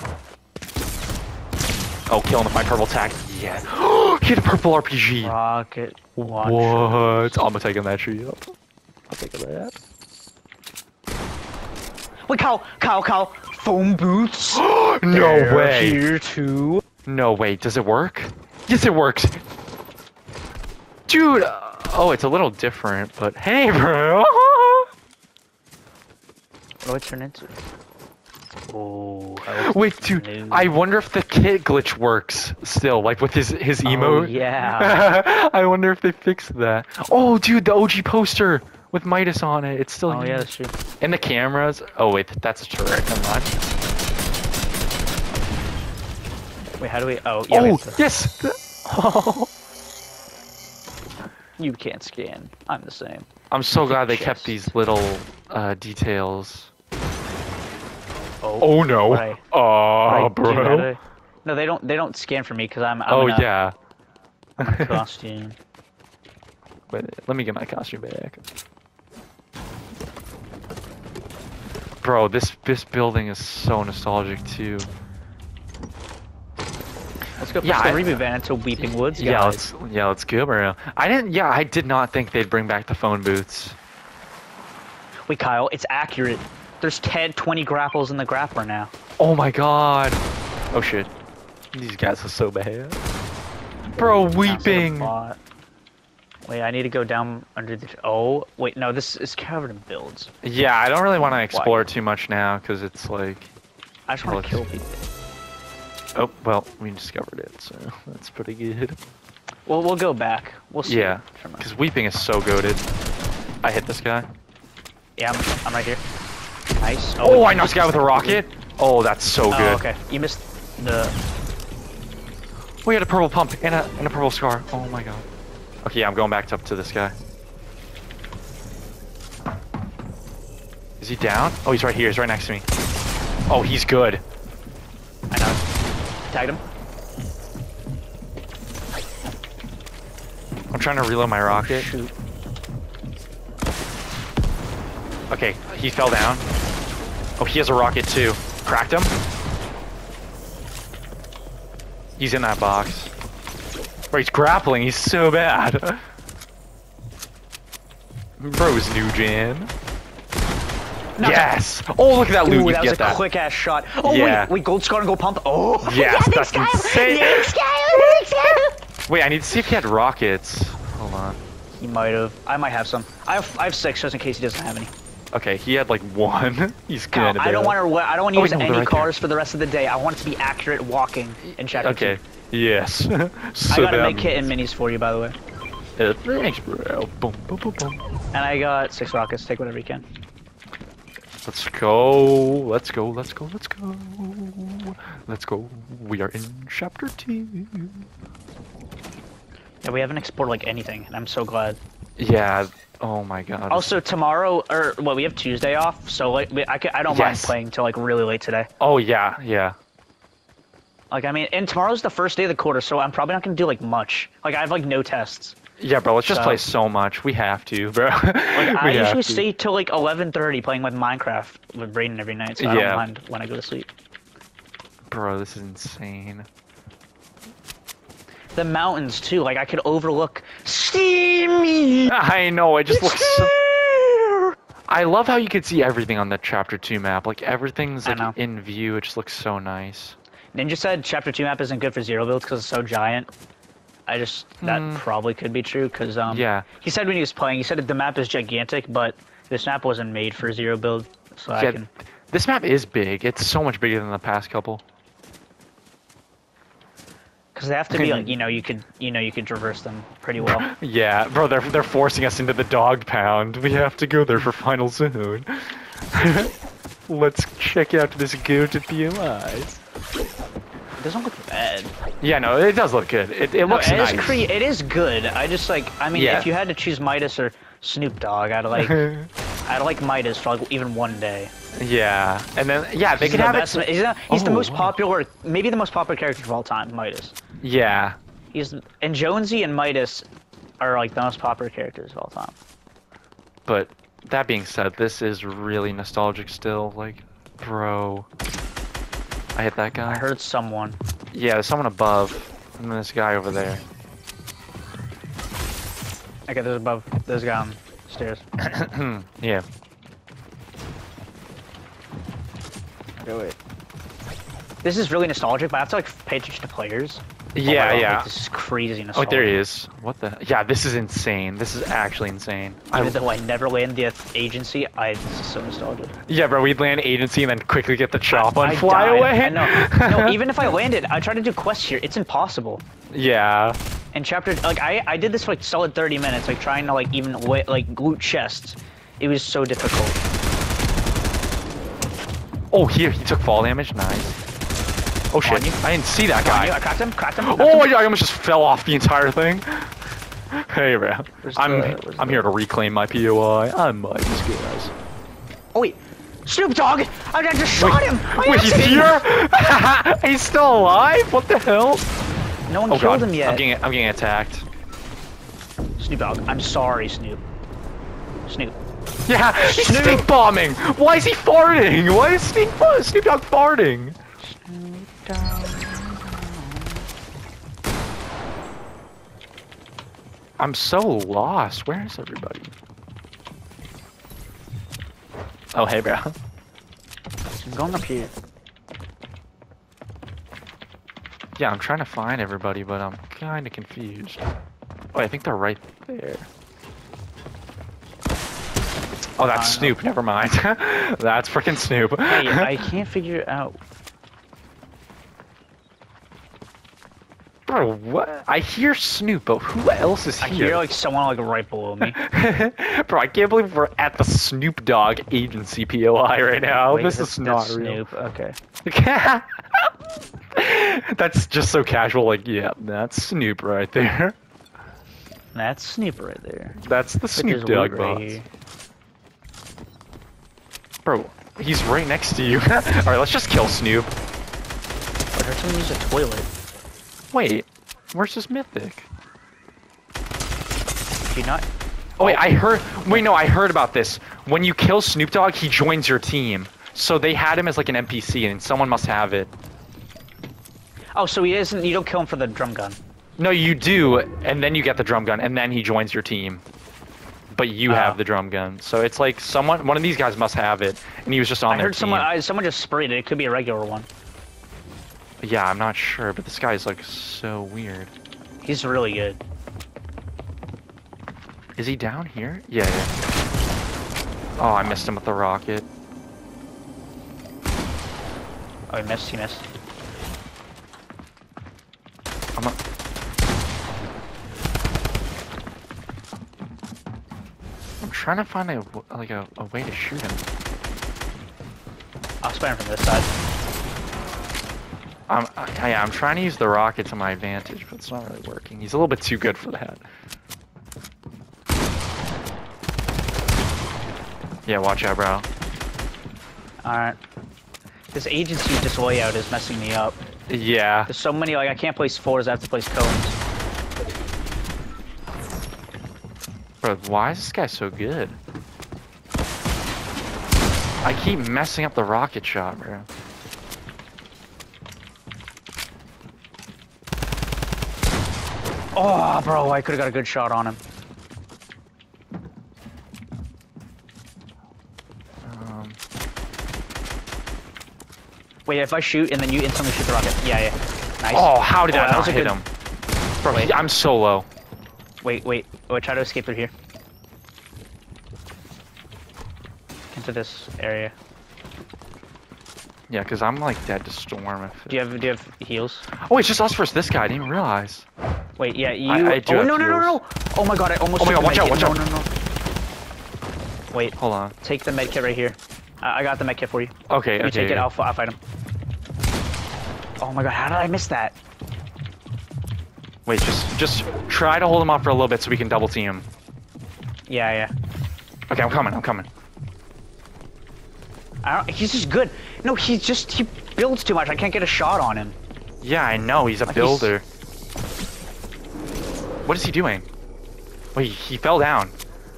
Speaker 2: Oh, killing with my purple tack. Yeah. he had a purple RPG.
Speaker 1: Rocket launcher.
Speaker 2: What? I'm taking that tree up. I'll take that.
Speaker 1: Wait, Kyle, Kyle, Kyle. Foam boots.
Speaker 2: no
Speaker 1: They're
Speaker 2: way.
Speaker 1: Here too.
Speaker 2: No way. Does it work? Yes, it works. Dude. uh, oh, it's a little different, but hey, bro.
Speaker 1: What do I turn into? Oh.
Speaker 2: Wait, dude.
Speaker 1: new.
Speaker 2: I wonder if the kid glitch works still, like with his his
Speaker 1: Oh, yeah.
Speaker 2: I wonder if they fixed that. Oh, dude, the OG poster with Midas on it. It's still
Speaker 1: Oh
Speaker 2: here.
Speaker 1: yeah, that's true.
Speaker 2: And the cameras. Oh wait, that's a turret. Come on.
Speaker 1: Wait, how do we? Oh, yeah.
Speaker 2: oh
Speaker 1: to-
Speaker 2: yes. Oh.
Speaker 1: You can't scan. I'm the same.
Speaker 2: I'm so glad they kept these little uh, details.
Speaker 1: Oh.
Speaker 2: Oh no.
Speaker 1: Right.
Speaker 2: Oh,
Speaker 1: Right, dude, how do
Speaker 2: bro.
Speaker 1: I- No, they don't. They don't scan for me because I'm. I'm
Speaker 2: Oh
Speaker 1: in a
Speaker 2: yeah.
Speaker 1: Costume.
Speaker 2: Wait, let me get my costume back. Bro, this this building is so nostalgic too.
Speaker 1: Let's go push
Speaker 2: Yeah,
Speaker 1: the
Speaker 2: I-
Speaker 1: reboot van into Weeping Woods.
Speaker 2: Yeah, let's yeah, let's go, bro. I didn't. Yeah, I did not think they'd bring back the phone booths.
Speaker 1: Wait, Kyle, it's accurate. There's 10, 20 grapples in the grappler now.
Speaker 2: Oh my god. Oh shit. These guys are so bad. Bro,
Speaker 1: Sounds like a
Speaker 2: weeping.
Speaker 1: Wait, I need to go down under the. Oh, wait, no, this is covered in builds.
Speaker 2: Yeah, I don't really want to explore too much now because it's like.
Speaker 1: I just want to kill people.
Speaker 2: Oh well, we discovered it, so that's pretty good.
Speaker 1: Well, we'll go back. We'll see.
Speaker 2: Yeah, because weeping is so goaded. I hit this guy.
Speaker 1: Yeah, I'm, I'm right here. Nice.
Speaker 2: Oh, oh
Speaker 1: wait,
Speaker 2: I knocked a guy with a rocket. Oh, that's so
Speaker 1: Oh,
Speaker 2: good.
Speaker 1: okay. You missed the.
Speaker 2: We had a purple pump and a and a purple scar. Oh my god. Okay, yeah, I'm going back up to this guy. Is he down? Oh, he's right here. He's right next to me. Oh, he's good.
Speaker 1: I know. Tagged him.
Speaker 2: I'm trying to reload my rocket.
Speaker 1: Shoot.
Speaker 2: Okay, he fell down. Oh, he has a rocket too. Cracked him. He's in that box. Bro, he's grappling. He's so bad. Bro's new gen. Yes. Oh, look at that loot.
Speaker 1: Ooh,
Speaker 2: you
Speaker 1: that was a
Speaker 2: that.
Speaker 1: quick ass shot. Oh
Speaker 2: Yeah.
Speaker 1: wait, wait, gold scar and gold pump. Oh.
Speaker 2: Yes,
Speaker 1: yeah,
Speaker 2: that's insane.
Speaker 1: Thanks, Kyle. Thanks, Kyle.
Speaker 2: Wait, I need to see if he had rockets. Hold on.
Speaker 1: He might have. I might have some. I have. I have six, just in case he doesn't have any.
Speaker 2: Okay, he had like one. He's
Speaker 1: good.
Speaker 2: kind
Speaker 1: I don't want to. I don't want to
Speaker 2: Oh,
Speaker 1: use
Speaker 2: no,
Speaker 1: any
Speaker 2: right there.
Speaker 1: cars for the rest of the day. I want it to be accurate walking in chapter
Speaker 2: Okay.
Speaker 1: two.
Speaker 2: Yes.
Speaker 1: I got
Speaker 2: a
Speaker 1: make kit and minis for you, by the way.
Speaker 2: Uh, thanks, bro. Boom, boom, boom, boom.
Speaker 1: And I got six rockets. Take whatever you can.
Speaker 2: Let's go. Let's go. Let's go. Let's go. Let's go. We are in chapter two.
Speaker 1: Yeah, we haven't explored like anything, and I'm so glad.
Speaker 2: Yeah. Oh my god.
Speaker 1: Also, tomorrow, or well, we have Tuesday off, so like, we, I, I don't mind playing till like really late today.
Speaker 2: Oh yeah. Yeah.
Speaker 1: Like, I mean, and tomorrow's the first day of the quarter, so I'm probably not gonna do like much. Like, I have like no tests.
Speaker 2: Yeah, bro. Let's just play so much. We have to, bro.
Speaker 1: Like,
Speaker 2: We
Speaker 1: I usually
Speaker 2: to.
Speaker 1: stay till like 11:30 playing with Minecraft with Brayden every night, so I
Speaker 2: Yeah.
Speaker 1: don't mind when I go to sleep.
Speaker 2: Bro, this is insane.
Speaker 1: The mountains too, like I could overlook steamy.
Speaker 2: I know. It just looks. So... I love how you can see everything on the chapter two map. Like everything's like in view. It just looks so nice.
Speaker 1: Ninja said chapter two map isn't good for zero builds because it's so giant. I just that
Speaker 2: Hmm.
Speaker 1: probably could be true because um
Speaker 2: Yeah.
Speaker 1: he said when he was playing he said the map is gigantic but this map wasn't made for zero build so I can
Speaker 2: This map is big. It's so much bigger than the past couple.
Speaker 1: Because they have to be like you know you could you know you could traverse them pretty well.
Speaker 2: Yeah, bro, they're they're forcing us into the dog pound. We have to go there for final zone. Let's check out this goat at.
Speaker 1: It doesn't look bad.
Speaker 2: Yeah, no, it does look good. It, it
Speaker 1: No,
Speaker 2: looks
Speaker 1: it is
Speaker 2: nice.
Speaker 1: cre- it is good. I just like I mean
Speaker 2: Yeah.
Speaker 1: if you had to choose Midas or Snoop Dogg, I'd like I'd like Midas for like even one day.
Speaker 2: yeah, and then yeah, they
Speaker 1: He's
Speaker 2: could
Speaker 1: the
Speaker 2: have
Speaker 1: best,
Speaker 2: it.
Speaker 1: He's, the, he's the
Speaker 2: Oh,
Speaker 1: most popular, maybe the most popular character of all time, Midas.
Speaker 2: Yeah,
Speaker 1: He's and Jonesy and Midas are like the most popular characters of all time.
Speaker 2: but that being said, this is really nostalgic still. Like, bro, I hit that guy.
Speaker 1: I heard someone.
Speaker 2: Yeah, there's someone above, and then this guy over there.
Speaker 1: Okay, there's above. There's a guy on the stairs.
Speaker 2: yeah.
Speaker 1: Okay, wait. This is really nostalgic, but I have to like pay attention to players. Oh
Speaker 2: Yeah,
Speaker 1: God,
Speaker 2: yeah.
Speaker 1: Like, this is crazy
Speaker 2: Oh, there he is. What the? Yeah, this is insane. This is actually insane. I,
Speaker 1: Even though I never landed the agency, I this is so nostalgic.
Speaker 2: yeah, bro, we'd land agency and then quickly get the chop and
Speaker 1: I
Speaker 2: fly
Speaker 1: died.
Speaker 2: away.
Speaker 1: I know. No, even if I landed, I try to do quests here. It's impossible.
Speaker 2: Yeah.
Speaker 1: And chapter like I I did this for like solid 30 minutes, like trying to like even wa- like loot chests. It was so difficult.
Speaker 2: Oh, here he took fall damage. Nice. Oh shit! I didn't see that
Speaker 1: you- I
Speaker 2: guy.
Speaker 1: cracked him. Cracked him.
Speaker 2: Oh my god! I almost just fell off the entire thing. Hey, man.
Speaker 1: Where's
Speaker 2: I'm
Speaker 1: the-
Speaker 2: I'm
Speaker 1: the-
Speaker 2: here to reclaim my POI. I'm Mike's guys.
Speaker 1: Oh wait, Snoop Dogg! I, just shot him. I
Speaker 2: Wait, he's here? he's still alive? What the hell?
Speaker 1: No one
Speaker 2: Oh
Speaker 1: killed
Speaker 2: god!
Speaker 1: him yet.
Speaker 2: I'm getting I'm getting attacked.
Speaker 1: Snoop Dogg. I'm sorry, Snoop. Snoop.
Speaker 2: Yeah, he's stink bombing. Why is he farting? Why is Sneak Snoop Dogg farting? I'm so lost. Where is everybody? Oh, hey, bro.
Speaker 1: I'm going up here.
Speaker 2: Yeah, I'm trying to find everybody, but I'm kind of confused. Oh, I think they're right there. Oh, that's Snoop. Never mind. that's freaking Snoop.
Speaker 1: Hey, I can't figure out.
Speaker 2: Bro, what? I hear Snoop, but who else is here?
Speaker 1: I hear like someone like right below me.
Speaker 2: Bro, I can't believe we're at the Snoop Dogg agency POI right now.
Speaker 1: Wait,
Speaker 2: this is not real.
Speaker 1: Snoop. Okay.
Speaker 2: that's just so casual. Like, yeah, that's Snoop right there.
Speaker 1: That's Snoop right there.
Speaker 2: That's the Snoop Dogg boss.
Speaker 1: right.
Speaker 2: Bro, he's right next to you. Alright, let's just kill Snoop.
Speaker 1: I heard someone use a toilet.
Speaker 2: Wait, where's this mythic?
Speaker 1: Do you not?
Speaker 2: Oh wait, oh. I heard. Wait, no, I heard about this. When you kill Snoop Dogg, he joins your team. So they had him as like an NPC, and someone must have it.
Speaker 1: Oh, so he isn't. You don't kill him for the drum gun.
Speaker 2: No, you do, and then you get the drum gun, and then he joins your team. But you
Speaker 1: Oh.
Speaker 2: have the drum gun, so it's like someone, one of these guys must have it, and he was just on there.
Speaker 1: I
Speaker 2: their
Speaker 1: heard
Speaker 2: team.
Speaker 1: someone. I, someone just sprayed it. It could be a regular one.
Speaker 2: Yeah, I'm not sure, but this guy's like so weird.
Speaker 1: He's really good.
Speaker 2: Is he down here? Yeah, yeah. Oh, I missed him with the rocket.
Speaker 1: Oh, he missed. He missed.
Speaker 2: I'm a... I'm trying to find a like a, a way to shoot him.
Speaker 1: I'll spray him from this side.
Speaker 2: I'm I, yeah, I'm trying to use the rocket to my advantage, but it's not really working. He's a little bit too good for that. Yeah, watch out, bro.
Speaker 1: All right. This agency just layout is messing me up.
Speaker 2: Yeah.
Speaker 1: There's so many. Like I can't place fours. I have to place cones.
Speaker 2: Bro, why is this guy so good? I keep messing up the rocket shot, bro.
Speaker 1: Oh, bro, I could have got a good shot on him.
Speaker 2: Um,
Speaker 1: Wait, if I shoot and then you instantly shoot the rocket. Yeah, yeah. Nice.
Speaker 2: oh, how did
Speaker 1: Oh,
Speaker 2: I
Speaker 1: that
Speaker 2: not hit
Speaker 1: good-
Speaker 2: him? Bro,
Speaker 1: Wait.
Speaker 2: I'm so low.
Speaker 1: Wait, wait. Wait, try to escape through here. Into this area.
Speaker 2: Yeah, because I'm like dead to storm. If
Speaker 1: Do you have do you have heals?
Speaker 2: Oh, it's just us versus this guy. I didn't even realize.
Speaker 1: Wait, yeah, you.
Speaker 2: I do
Speaker 1: oh no no no no! Oh my god, I almost.
Speaker 2: Oh my God, watch out, watch out.
Speaker 1: No no no. Wait,
Speaker 2: Hold on.
Speaker 1: take the med kit right here. I, I got the med kit for you.
Speaker 2: Okay,
Speaker 1: You
Speaker 2: okay.
Speaker 1: take it. I'll, I'll fight him. Oh my god, how did I miss that?
Speaker 2: Wait, just just try to hold him off for a little bit so we can double team him.
Speaker 1: Yeah yeah.
Speaker 2: Okay, I'm coming. I'm coming.
Speaker 1: I don't, he's just good. No, he's just he builds too much. I can't get a shot on him.
Speaker 2: Yeah, I know. He's a
Speaker 1: Like, he's-
Speaker 2: builder. What is he doing? Wait, he fell down.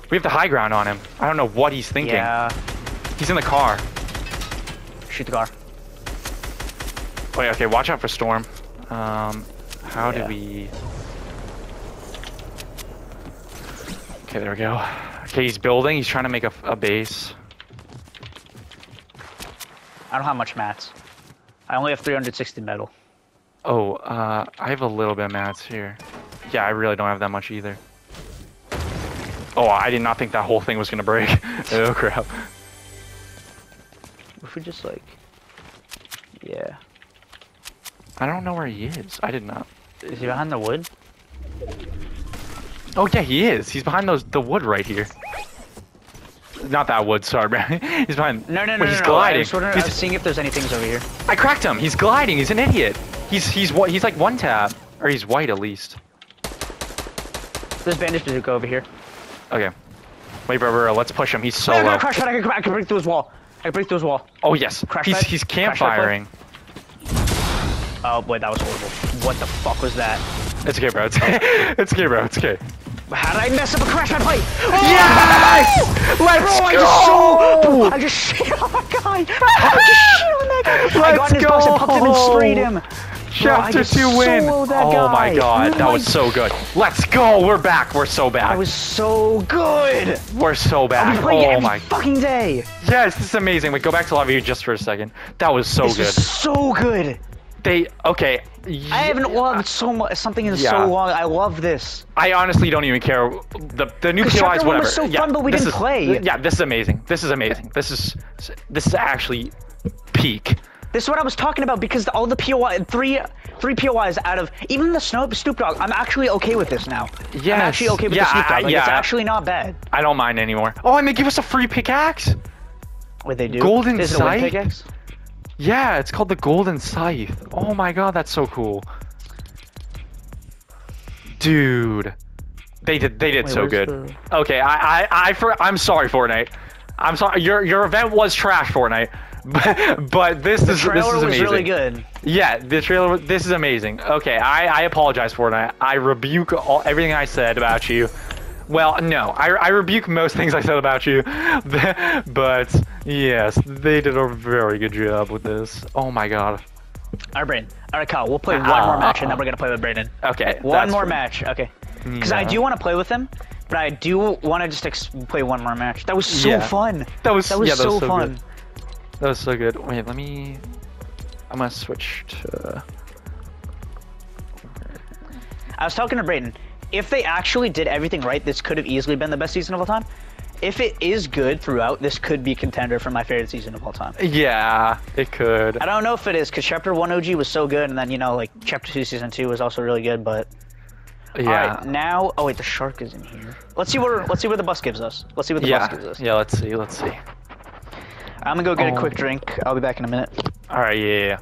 Speaker 2: We have the high ground on him. I don't know what he's thinking.
Speaker 1: Yeah.
Speaker 2: He's in the car.
Speaker 1: Shoot the car.
Speaker 2: Wait, okay, watch out for Storm. Um, how
Speaker 1: Yeah.
Speaker 2: do we... Okay, there we go. Okay, he's building. He's trying to make a, a base.
Speaker 1: I don't have much mats. I only have 360 metal.
Speaker 2: Oh, uh, I have a little bit of mats here. Yeah, I really don't have that much either. Oh, I did not think that whole thing was gonna break. oh crap.
Speaker 1: If we just like, yeah.
Speaker 2: I don't know where he is. I did not.
Speaker 1: Is he behind the wood?
Speaker 2: Oh yeah, he is. He's behind those the wood right here. Not that wood, sorry, man. he's behind.
Speaker 1: No, no, no,
Speaker 2: Wait,
Speaker 1: no,
Speaker 2: he's
Speaker 1: no.
Speaker 2: Gliding.
Speaker 1: I
Speaker 2: He's-
Speaker 1: seeing if there's any things over here.
Speaker 2: I cracked him. He's gliding. He's an idiot. He's he's what? He's like one tap, or he's white at least.
Speaker 1: There's bandage bazooka over here.
Speaker 2: Okay. Wait, bro, bro, bro, let's push him. He's so
Speaker 1: I
Speaker 2: low.
Speaker 1: crash. I can, I can break through his wall. I can break through his wall.
Speaker 2: Oh yes,
Speaker 1: Crash
Speaker 2: he's he's
Speaker 1: play?
Speaker 2: campfiring.
Speaker 1: Oh, wait, that was horrible. What the fuck was that?
Speaker 2: It's okay, bro. It's, it's okay, bro. It's okay.
Speaker 1: How did I mess up a crash my play? Oh!
Speaker 2: Yes! Let's
Speaker 1: Bro, I
Speaker 2: go!
Speaker 1: just so I just shit on that guy. I just shit on that guy. I got in his box and pumped him and
Speaker 2: go!
Speaker 1: sprayed him.
Speaker 2: Chapter 2 win!
Speaker 1: that
Speaker 2: oh my god, that was so good. Let's go! We're back. We're so back.
Speaker 1: I was so good.
Speaker 2: We're so back.
Speaker 1: playing
Speaker 2: Oh
Speaker 1: every
Speaker 2: my.
Speaker 1: fucking day.
Speaker 2: Yes, this is amazing. We go back to lobby just for a second. That was so
Speaker 1: This
Speaker 2: good.
Speaker 1: is so good.
Speaker 2: They okay.
Speaker 1: I haven't loved so much something in
Speaker 2: Yeah.
Speaker 1: so long. I love this.
Speaker 2: I honestly don't even care. The the new POIs, whatever.
Speaker 1: was so
Speaker 2: yeah,
Speaker 1: fun, but we didn't
Speaker 2: is-
Speaker 1: play.
Speaker 2: Yeah, this is amazing. This is amazing. This is this is actually peak.
Speaker 1: This is what I was talking about because all the POI three three POIs out of even the Snoop Snoop Dogg. I'm actually okay with this now. I'm actually okay with
Speaker 2: Yeah,
Speaker 1: the Snoop
Speaker 2: I-
Speaker 1: Dogg. Like, It's
Speaker 2: yeah.
Speaker 1: actually not bad.
Speaker 2: I don't mind anymore. Oh, and they give us a free pickaxe.
Speaker 1: What they do?
Speaker 2: Golden
Speaker 1: Is a
Speaker 2: Scythe?
Speaker 1: pickaxe?
Speaker 2: Yeah, it's called the Golden Scythe. Oh my god, that's so cool. Dude, they did they did
Speaker 1: Wait,
Speaker 2: so good.
Speaker 1: the-
Speaker 2: Okay, I I I for, I'm sorry, Fortnite. I'm sorry. Your your event was trash, Fortnite. But but this is this is amazing.
Speaker 1: really good.
Speaker 2: Yeah, the trailer. This is amazing. Okay, I I apologize, Fortnite. I I rebuke all everything I said about you. Well, no, I, I rebuke most things I said about you, but yes, they did a very good job with this. Oh my god.
Speaker 1: All right, Brayden. All right, Kyle. We'll play one
Speaker 2: Uh,
Speaker 1: more match and then we're gonna play with Brayden.
Speaker 2: Okay.
Speaker 1: One more match. Okay. Because I do want to play with him, but I do want to just ex- play one more match. That was so
Speaker 2: Yeah.
Speaker 1: fun.
Speaker 2: That was
Speaker 1: That was
Speaker 2: yeah, that
Speaker 1: so,
Speaker 2: was so
Speaker 1: fun.
Speaker 2: Good. That was so good. Wait, let me. I'm gonna switch to.
Speaker 1: I was talking to Brayden. If they actually did everything right, this could have easily been the best season of all time. If it is good throughout, this could be contender for my favorite season of all time.
Speaker 2: Yeah, it could.
Speaker 1: I don't know if it is because Chapter One OG was so good, and then you know like Chapter Two Season Two was also really good. But
Speaker 2: Yeah.
Speaker 1: right, now oh wait, the shark is in here. Let's see where let's see where the bus gives us. Let's see what the
Speaker 2: yeah.
Speaker 1: bus gives us.
Speaker 2: Yeah. Let's see. Let's see.
Speaker 1: I'm gonna go get
Speaker 2: Oh.
Speaker 1: a quick oh. drink. I'll be back in a minute.
Speaker 2: All right. Yeah.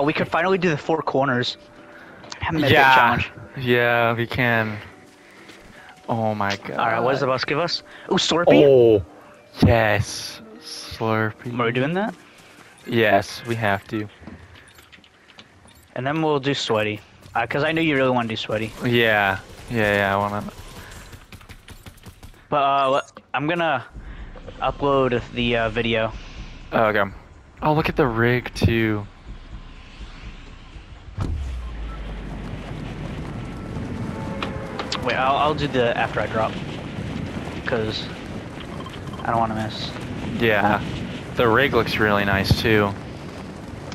Speaker 1: Kyle, we could finally do the four corners.
Speaker 2: Yeah. Yeah, we can. Oh my god.
Speaker 1: All right, what does the bus give us? Oh, Slurpy.
Speaker 2: Oh. Yes. Slurpy.
Speaker 1: Are we doing that?
Speaker 2: Yes, we have to.
Speaker 1: And then we'll do sweaty. Because I knew you really want to do sweaty.
Speaker 2: Yeah. Yeah, yeah, I wanna.
Speaker 1: But uh, I'm gonna upload the uh, video.
Speaker 2: Oh, okay. Oh, look at the rig too.
Speaker 1: Wait, I'll, I'll do the after I drop. Because I don't want to miss.
Speaker 2: Yeah. The rig looks really nice too.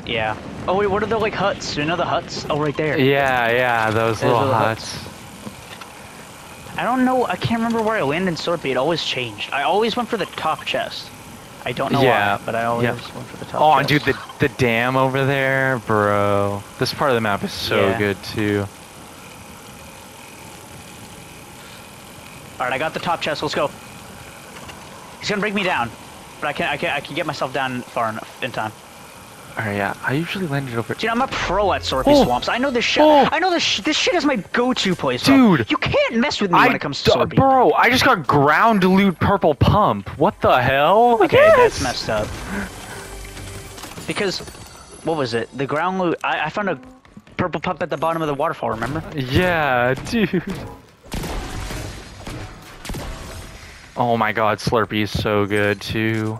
Speaker 1: Yeah. Oh wait, what are the like huts? You know the huts? Oh, right there.
Speaker 2: Yeah, yeah, those
Speaker 1: Those
Speaker 2: little
Speaker 1: the
Speaker 2: huts.
Speaker 1: I don't know. I can't remember where I landed in Slurpy. It always changed. I always went for the top chest. I don't know
Speaker 2: Yeah,
Speaker 1: why, but I always
Speaker 2: yeah.
Speaker 1: went for the top.
Speaker 2: Oh,
Speaker 1: chest.
Speaker 2: dude, the the dam over there, bro. This part of the map is so
Speaker 1: Yeah.
Speaker 2: good too.
Speaker 1: All right, I got the top chest. Let's go. He's gonna break me down, but I can I can I can get myself down far enough in time.
Speaker 2: All right, yeah. I usually land it over.
Speaker 1: Dude, I'm a pro at Slurpy
Speaker 2: Oh.
Speaker 1: swamps. I know this shit.
Speaker 2: Oh.
Speaker 1: I know this. Sh- this shit is my go-to place. bro.
Speaker 2: Dude.
Speaker 1: you can't mess with me when it comes to Slurpy.
Speaker 2: bro, I just got ground loot purple pump. What the hell?
Speaker 1: Okay,
Speaker 2: Yes!
Speaker 1: that's messed up. Because, what was it? The ground loot. I, I found a purple pump at the bottom of the waterfall. Remember?
Speaker 2: Yeah, dude. Oh my god, Slurpy is so good too.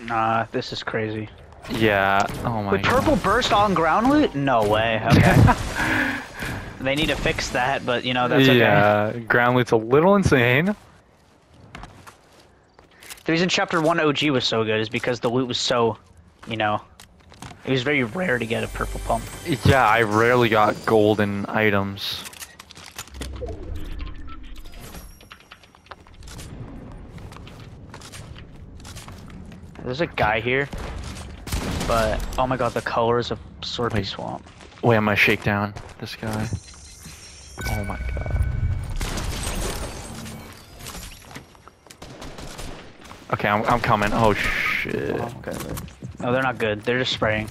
Speaker 1: Nah, this is crazy.
Speaker 2: Yeah. Oh my
Speaker 1: With
Speaker 2: god.
Speaker 1: purple burst on ground loot? No way. Okay. they need to fix that, but you know that's okay.
Speaker 2: yeah, ground loot's a little insane.
Speaker 1: The reason Chapter One OG was so good is because the loot was so, you know, It was very rare to get a purple pump.
Speaker 2: Yeah, I rarely got golden items.
Speaker 1: There's a guy here, but oh my god, the colors of Slurpy
Speaker 2: Wait.
Speaker 1: Swamp.
Speaker 2: Wait, I'm gonna shake down this guy. Oh my god. Okay, I'm, I'm coming. Oh shit.
Speaker 1: Oh, okay. No, they're not good. They're just spraying.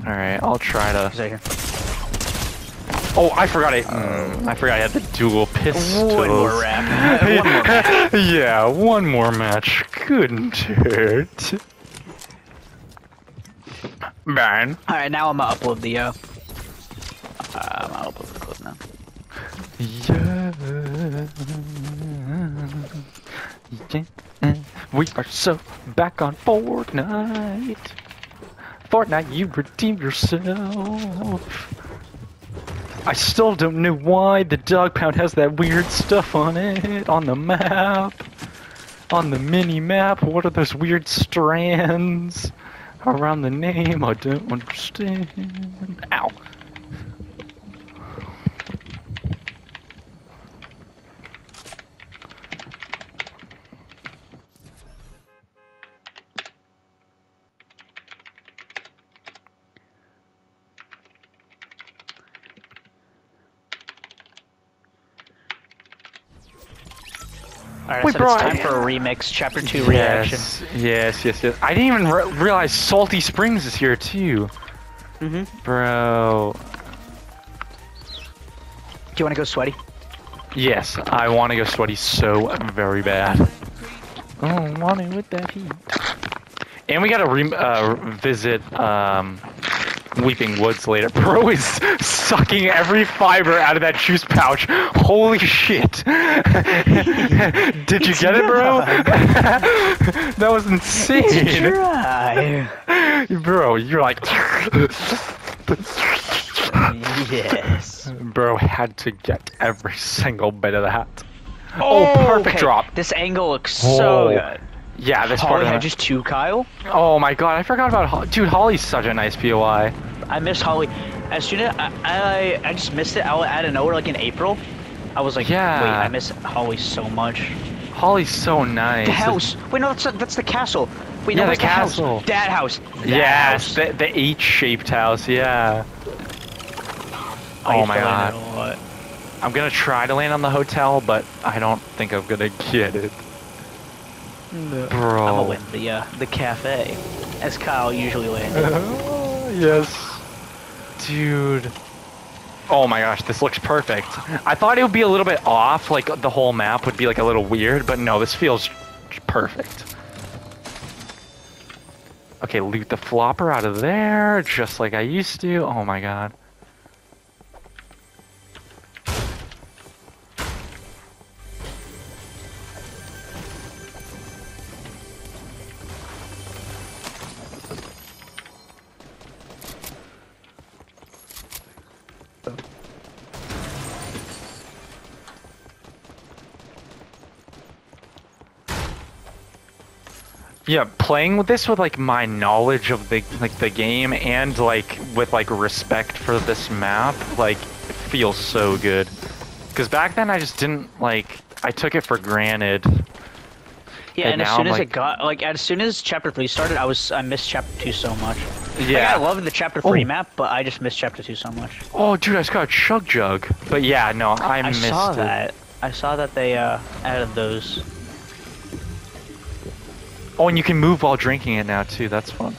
Speaker 2: Alright, I'll try to.
Speaker 1: He's right here.
Speaker 2: Oh, I forgot it. Mm, I forgot I had the dual pistols.
Speaker 1: One more rap. One more match.
Speaker 2: yeah, one more match couldn't hurt. Man.
Speaker 1: All right, now I'm gonna upload the. Uh, uh, I'm gonna upload the clip now.
Speaker 2: Yeah. Yeah. We are so back on Fortnite. Fortnite, you redeemed yourself. I still don't know why the dog pound has that weird stuff on it on the map. On the mini map, what are those weird strands around the name? I don't understand. Ow.
Speaker 1: All right,
Speaker 2: Wait,
Speaker 1: so
Speaker 2: bro,
Speaker 1: it's time for a remix, chapter two reaction.
Speaker 2: Yes, yes, yes, yes. I didn't even re realize Salty Springs is here too.
Speaker 1: Mm-hmm.
Speaker 2: Bro.
Speaker 1: Do you want to go sweaty?
Speaker 2: Yes, I want to go sweaty so very bad. Oh, want with that heat. And we gotta re uh, visit um, Weeping Woods later. Bro is sucking every fiber out of that juice pouch. Holy shit! Did you get it, bro? that was insane. Bro, you're like.
Speaker 1: yes.
Speaker 2: Bro had to get every single bit of that. Oh, oh perfect
Speaker 1: okay.
Speaker 2: drop.
Speaker 1: This angle looks so
Speaker 2: Oh.
Speaker 1: good.
Speaker 2: Yeah, this part
Speaker 1: Holly
Speaker 2: of
Speaker 1: had just two Kyle.
Speaker 2: Oh my god, I forgot about Ho- dude. Holly's such a nice POI.
Speaker 1: I miss Holly. As soon as I, I, I just missed it out out of nowhere, like in April. I was like,
Speaker 2: Yeah.
Speaker 1: wait, I miss Holly so much.
Speaker 2: Holly's so nice.
Speaker 1: The house. Wait, no, that's that's the castle. Wait,
Speaker 2: Yeah,
Speaker 1: no,
Speaker 2: the
Speaker 1: the house.
Speaker 2: castle.
Speaker 1: That house. That
Speaker 2: Yes,
Speaker 1: house.
Speaker 2: the, the H-shaped house. Yeah. Oh my god.
Speaker 1: like it a lot.
Speaker 2: I'm gonna try to land on the hotel, but I don't think I'm gonna get it, bro.
Speaker 1: I'm gonna win the uh, the cafe, as Kyle usually landed.
Speaker 2: yes. Dude. Oh my gosh, this looks perfect. I thought it would be a little bit off, like the whole map would be like a little weird, but no, this feels perfect. Okay, loot the flopper out of there, just like I used to. Oh my god. Yeah, playing with this with like my knowledge of the like the game and like with like respect for this map, like it feels so good. Cause back then I just didn't like I took it for granted.
Speaker 1: Yeah,
Speaker 2: And
Speaker 1: and as soon
Speaker 2: I'm
Speaker 1: as
Speaker 2: like-
Speaker 1: it got like as soon as chapter three started, I was I missed chapter two so much.
Speaker 2: Yeah.
Speaker 1: Like, I love the chapter three
Speaker 2: Oh.
Speaker 1: map, but I just missed chapter two so much.
Speaker 2: Oh dude, I just got a chug jug. But yeah, no, I,
Speaker 1: I
Speaker 2: missed
Speaker 1: saw
Speaker 2: it.
Speaker 1: that. I saw that they uh, added those.
Speaker 2: Oh, and you can move while drinking it now too. That's fun.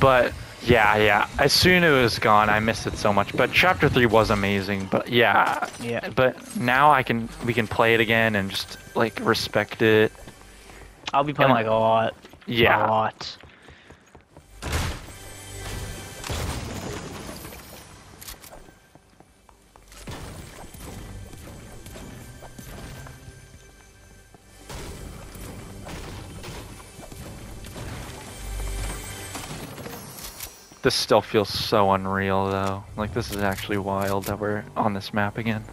Speaker 2: But yeah, yeah. As soon as it was gone, I missed it so much. But chapter three was amazing. But yeah,
Speaker 1: Yeah.
Speaker 2: But now I can we can play it again and just like respect it.
Speaker 1: I'll be playing
Speaker 2: And-
Speaker 1: like a lot.
Speaker 2: Yeah.
Speaker 1: A lot.
Speaker 2: This still feels so unreal though. Like this is actually wild that we're on this map again.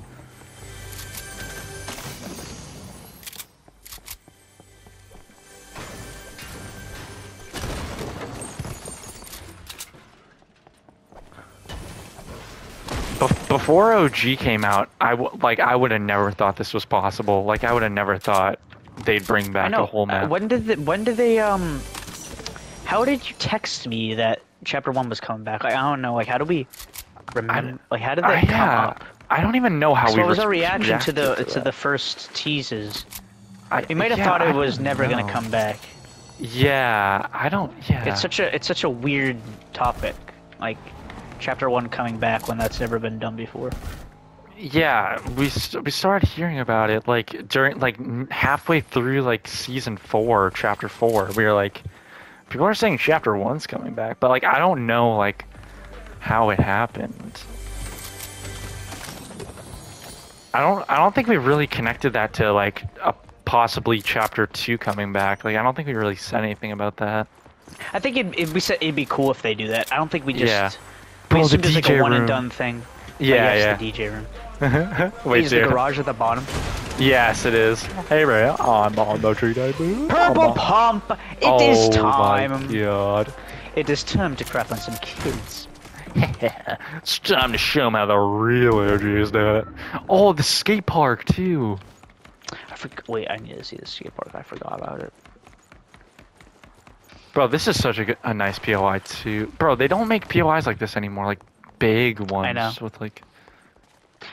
Speaker 2: before OG came out, I like I would have never thought this was possible. Like I would have never thought they'd bring back a whole
Speaker 1: uh,
Speaker 2: map.
Speaker 1: when did the, when did they um? How did you text me that chapter one was coming back? Like, I don't know. Like how do we remember? Like how did that
Speaker 2: I,
Speaker 1: come
Speaker 2: yeah,
Speaker 1: up?
Speaker 2: I don't even know how
Speaker 1: So
Speaker 2: we
Speaker 1: what was our reaction to the
Speaker 2: reacted
Speaker 1: to, the first teases?
Speaker 2: I,
Speaker 1: We might have
Speaker 2: yeah,
Speaker 1: thought it was never gonna come back.
Speaker 2: Yeah, I don't. Yeah,
Speaker 1: It's such a it's such a weird topic, like chapter one coming back when that's never been done before.
Speaker 2: Yeah, we st- we started hearing about it like during like halfway through like season four, chapter four. We were like, people are saying chapter one's coming back, but like I don't know like how it happened. I don't I don't think we really connected that to like a possibly chapter two coming back. Like I don't think we really said anything about that.
Speaker 1: I think it'd, it'd be it'd be cool if they do that. I don't think we just
Speaker 2: Yeah.
Speaker 1: we
Speaker 2: the
Speaker 1: assumed it's like a one and done thing.
Speaker 2: Yeah, yeah.
Speaker 1: the DJ room.
Speaker 2: Wait,
Speaker 1: Is the garage at the bottom?
Speaker 2: Yes, it is. Hey, Ray, I'm on the tree boo.
Speaker 1: Purple pump. It is
Speaker 2: oh
Speaker 1: time.
Speaker 2: my god.
Speaker 1: It is time to crap on some kids.
Speaker 2: it's time to show them how the real OGs do it. Oh, the skate park too.
Speaker 1: I forgot. Wait, I need to see the skate park. I forgot about it.
Speaker 2: Bro, this is such a, good, a nice POI too. Bro, they don't make POIs like this anymore. Like big ones
Speaker 1: know.
Speaker 2: with like.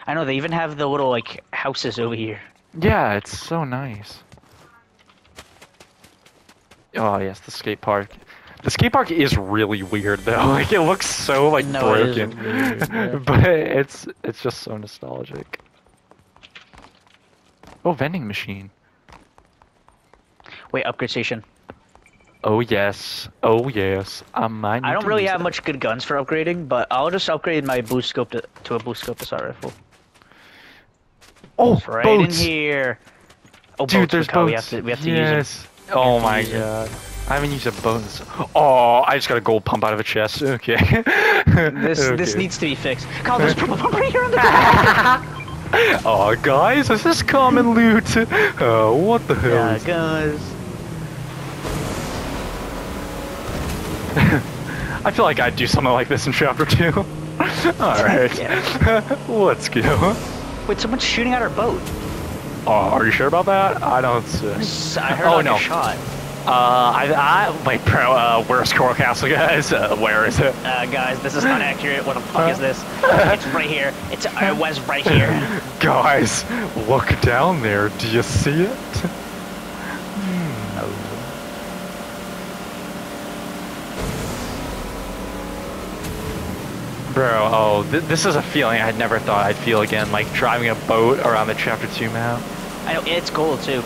Speaker 1: I know they even have the little like houses over here.
Speaker 2: Yeah, it's so nice. Oh yes, the skate park. The skate park is really weird though. Like it looks so like
Speaker 1: No, it
Speaker 2: broken,
Speaker 1: weird, yeah.
Speaker 2: but it's it's just so nostalgic. Oh, vending machine.
Speaker 1: Wait, upgrade station.
Speaker 2: Oh yes. Oh yes. I might.
Speaker 1: I don't really have
Speaker 2: that.
Speaker 1: much good guns for upgrading, but I'll just upgrade my boost scope to, to a boost scope assault rifle.
Speaker 2: Oh,
Speaker 1: It's right
Speaker 2: boats.
Speaker 1: in here. Oh,
Speaker 2: Dude,
Speaker 1: boats,
Speaker 2: there's
Speaker 1: Mikhail,
Speaker 2: boats.
Speaker 1: We have to, we have to use
Speaker 2: yes. Oh my
Speaker 1: use
Speaker 2: god. I haven't used a boat. in s- Oh, I just got a gold pump out of a chest. Okay.
Speaker 1: them. This this needs to be fixed. Kyle, there's purple pump right here on the ground.
Speaker 2: Oh, guys, is this common loot? Oh, what the hell?
Speaker 1: yeah, guys.
Speaker 2: I feel like I'd do something like this in chapter two. All right. Let's go.
Speaker 1: Wait, someone's shooting at our boat.
Speaker 2: Oh, are you sure about that? I don't. Uh,
Speaker 1: S- I heard
Speaker 2: Oh,
Speaker 1: like
Speaker 2: no.
Speaker 1: a shot.
Speaker 2: Uh, I, I wait, bro. Uh, where's Coral Castle, guys? Uh, where is it?
Speaker 1: Uh, guys, this is not accurate. What the fuck is this? It's right here. It's uh, it was right here.
Speaker 2: Guys, look down there. Do you see it? Bro, oh, th- this is a feeling I had never thought I'd feel again, like driving a boat around the Chapter 2 map.
Speaker 1: I know it's cool too.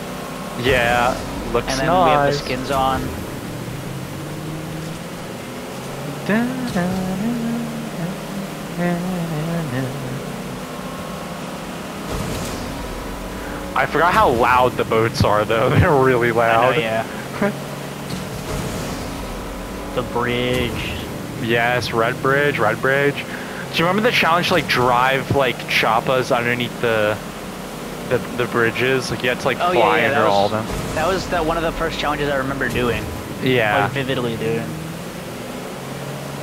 Speaker 2: Yeah, looks nice.
Speaker 1: And then
Speaker 2: nice.
Speaker 1: we have the skins on.
Speaker 2: I forgot how loud the boats are, though. They're really loud.
Speaker 1: know, yeah. the bridge.
Speaker 2: Yes, Red Bridge, Red Bridge. Do you remember the challenge to like drive like choppas underneath the the, the bridges? Like you had to like
Speaker 1: Oh
Speaker 2: fly
Speaker 1: yeah, yeah.
Speaker 2: under
Speaker 1: That
Speaker 2: all of
Speaker 1: was,
Speaker 2: them.
Speaker 1: that was that one of the first challenges I remember doing.
Speaker 2: Yeah.
Speaker 1: Like vividly doing.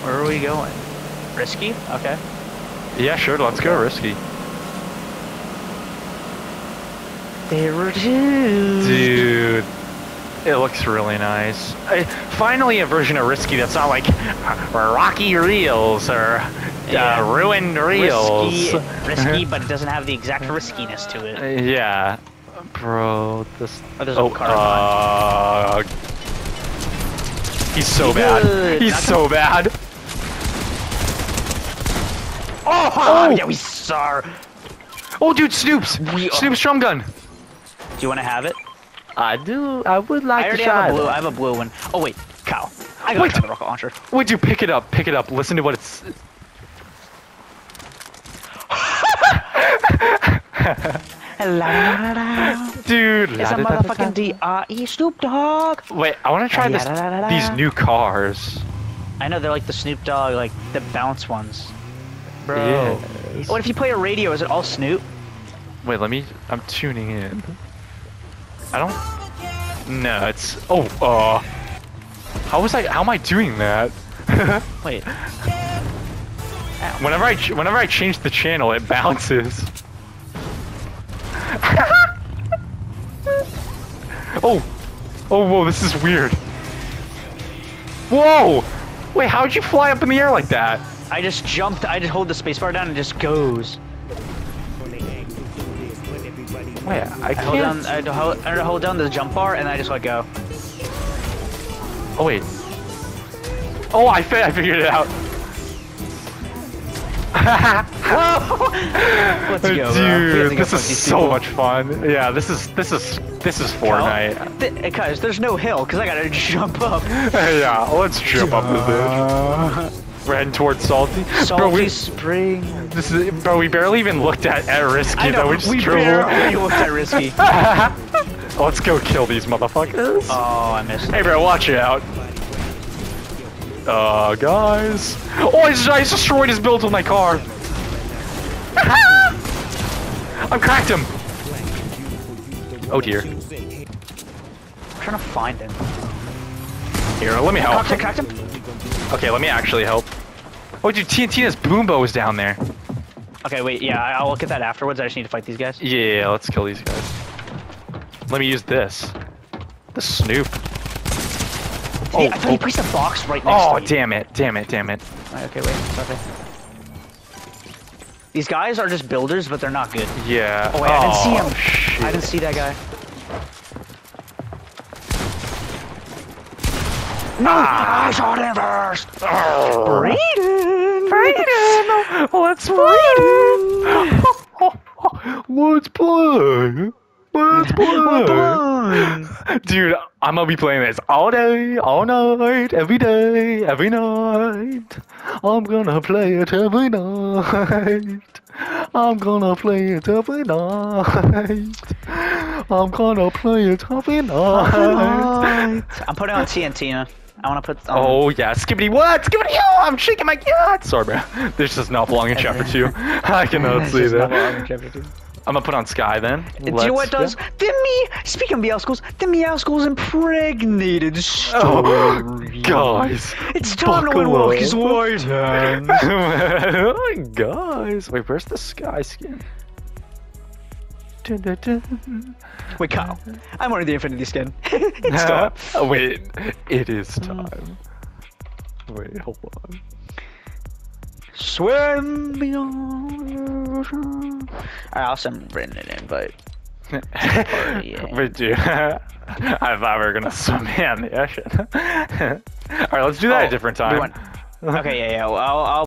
Speaker 1: Where are we going? Risky? Okay.
Speaker 2: Yeah, sure. Let's go risky.
Speaker 1: They were dudes.
Speaker 2: Dude, it looks really nice. I, finally, a version of risky that's not like rocky reels or
Speaker 1: Yeah.
Speaker 2: uh, ruined reels.
Speaker 1: Risky, risky, but it doesn't have the exact riskiness to it.
Speaker 2: Yeah, bro. This.
Speaker 1: Oh, there's a
Speaker 2: oh,
Speaker 1: car
Speaker 2: uh, he's so bad. He's so bad.
Speaker 1: Oh,
Speaker 2: Oh!
Speaker 1: yeah, we saw.
Speaker 2: Oh, dude, Snoop's.
Speaker 1: We
Speaker 2: Snoop's drum gun.
Speaker 1: Do you want to have it?
Speaker 2: I do. I would like
Speaker 1: I already have a blue. I have a blue one. Oh wait, cow. I got
Speaker 2: Wait.
Speaker 1: a rocket launcher.
Speaker 2: Wait, you pick it up. Pick it up. Listen to what it's. Dude.
Speaker 1: It's a motherfucking D-R-E Snoop Dogg.
Speaker 2: Wait, I want to try this. These new cars.
Speaker 1: I know they're like the Snoop Dogg, like the bounce ones. Bro.
Speaker 2: Yes.
Speaker 1: What if you play a radio? Is it all Snoop?
Speaker 2: Wait, let me. I'm tuning in. I don't. No, it's. Oh, uh. How was I? How am I doing that?
Speaker 1: Wait.
Speaker 2: Whenever I ch- whenever I change the channel, it bounces. oh, oh, whoa! This is weird. Whoa! Wait, how'd you fly up in the air like that?
Speaker 1: I just jumped. I just hold the spacebar down and it just goes.
Speaker 2: Oh, wait, I
Speaker 1: I hold down. I hold, I hold down the jump bar and I just let go.
Speaker 2: Oh wait. Oh, I fi- I figured it out.
Speaker 1: Let's go, bro. We have to
Speaker 2: Dude,
Speaker 1: go
Speaker 2: this is so
Speaker 1: people.
Speaker 2: much fun. Yeah, this is this is this is Fortnite.
Speaker 1: Th- Guys, there's no hill because I gotta jump up.
Speaker 2: yeah, let's jump up this bitch. Heading towards Salty.
Speaker 1: Salty
Speaker 2: bro, we,
Speaker 1: Spring.
Speaker 2: this is, bro, we barely even looked at, at Risky
Speaker 1: I know.
Speaker 2: though. We just
Speaker 1: we barely looked at risky.
Speaker 2: Let's go kill these motherfuckers.
Speaker 1: Oh, I missed.
Speaker 2: Hey, bro, watch out. Uh, guys. Oh, I just, I just destroyed his build with my car. I cracked him. Oh dear.
Speaker 1: I'm trying to find him.
Speaker 2: Here, let me help.
Speaker 1: Cracked him, cracked him.
Speaker 2: Okay, let me actually help. Oh, dude, TNT's Boombo is down there.
Speaker 1: Okay, wait. Yeah, I'll look at that afterwards. I just need to fight these guys.
Speaker 2: Yeah, let's kill these guys. Let me use this. The Snoop.
Speaker 1: Oh, I thought he oh. placed a box right next
Speaker 2: Oh,
Speaker 1: to me.
Speaker 2: damn it, damn it, damn it.
Speaker 1: Okay, wait. It's okay. These guys are just builders, but they're not good.
Speaker 2: Yeah.
Speaker 1: Oh, wait, I didn't see oh, him.
Speaker 2: Shit.
Speaker 1: I didn't see that guy. No!
Speaker 2: Ah.
Speaker 1: I shot him first!
Speaker 2: Oh.
Speaker 1: Brayden!
Speaker 2: Let's play. Let's play. Let's play. Dude, I'm gonna be playing this all day, all night, every day, every night. I'm gonna play it every night. I'm gonna play it every night. I'm gonna play it every night.
Speaker 1: I'm putting on TNT now. I want to put. Um,
Speaker 2: Oh yeah, skibbity what? Skibbity yo! I'm shaking my yacht. Sorry, bro. This does not belong in chapter two. I cannot see that.
Speaker 1: level up in chapter two.
Speaker 2: I'm gonna put on Skye then.
Speaker 1: Do you know what it
Speaker 2: Let's-
Speaker 1: does? The me. Speaking of Meowscles, the Meowscles impregnated story.
Speaker 2: Oh, guys.
Speaker 1: It's time to unlock his white hands.
Speaker 2: guys, wait, where's the Skye skin?
Speaker 1: Wait, Kyle. I'm wearing the Infinity skin. it's time.
Speaker 2: Oh, wait, it is mm. time. Wait, hold on.
Speaker 1: Swim beyond the ocean. Alright, I'll send Brendan an invite.
Speaker 2: But dude, I thought we were gonna swim in the ocean. All right, let's do that
Speaker 1: Oh,
Speaker 2: a different time.
Speaker 1: Okay, yeah, yeah. Well, I'll, I'll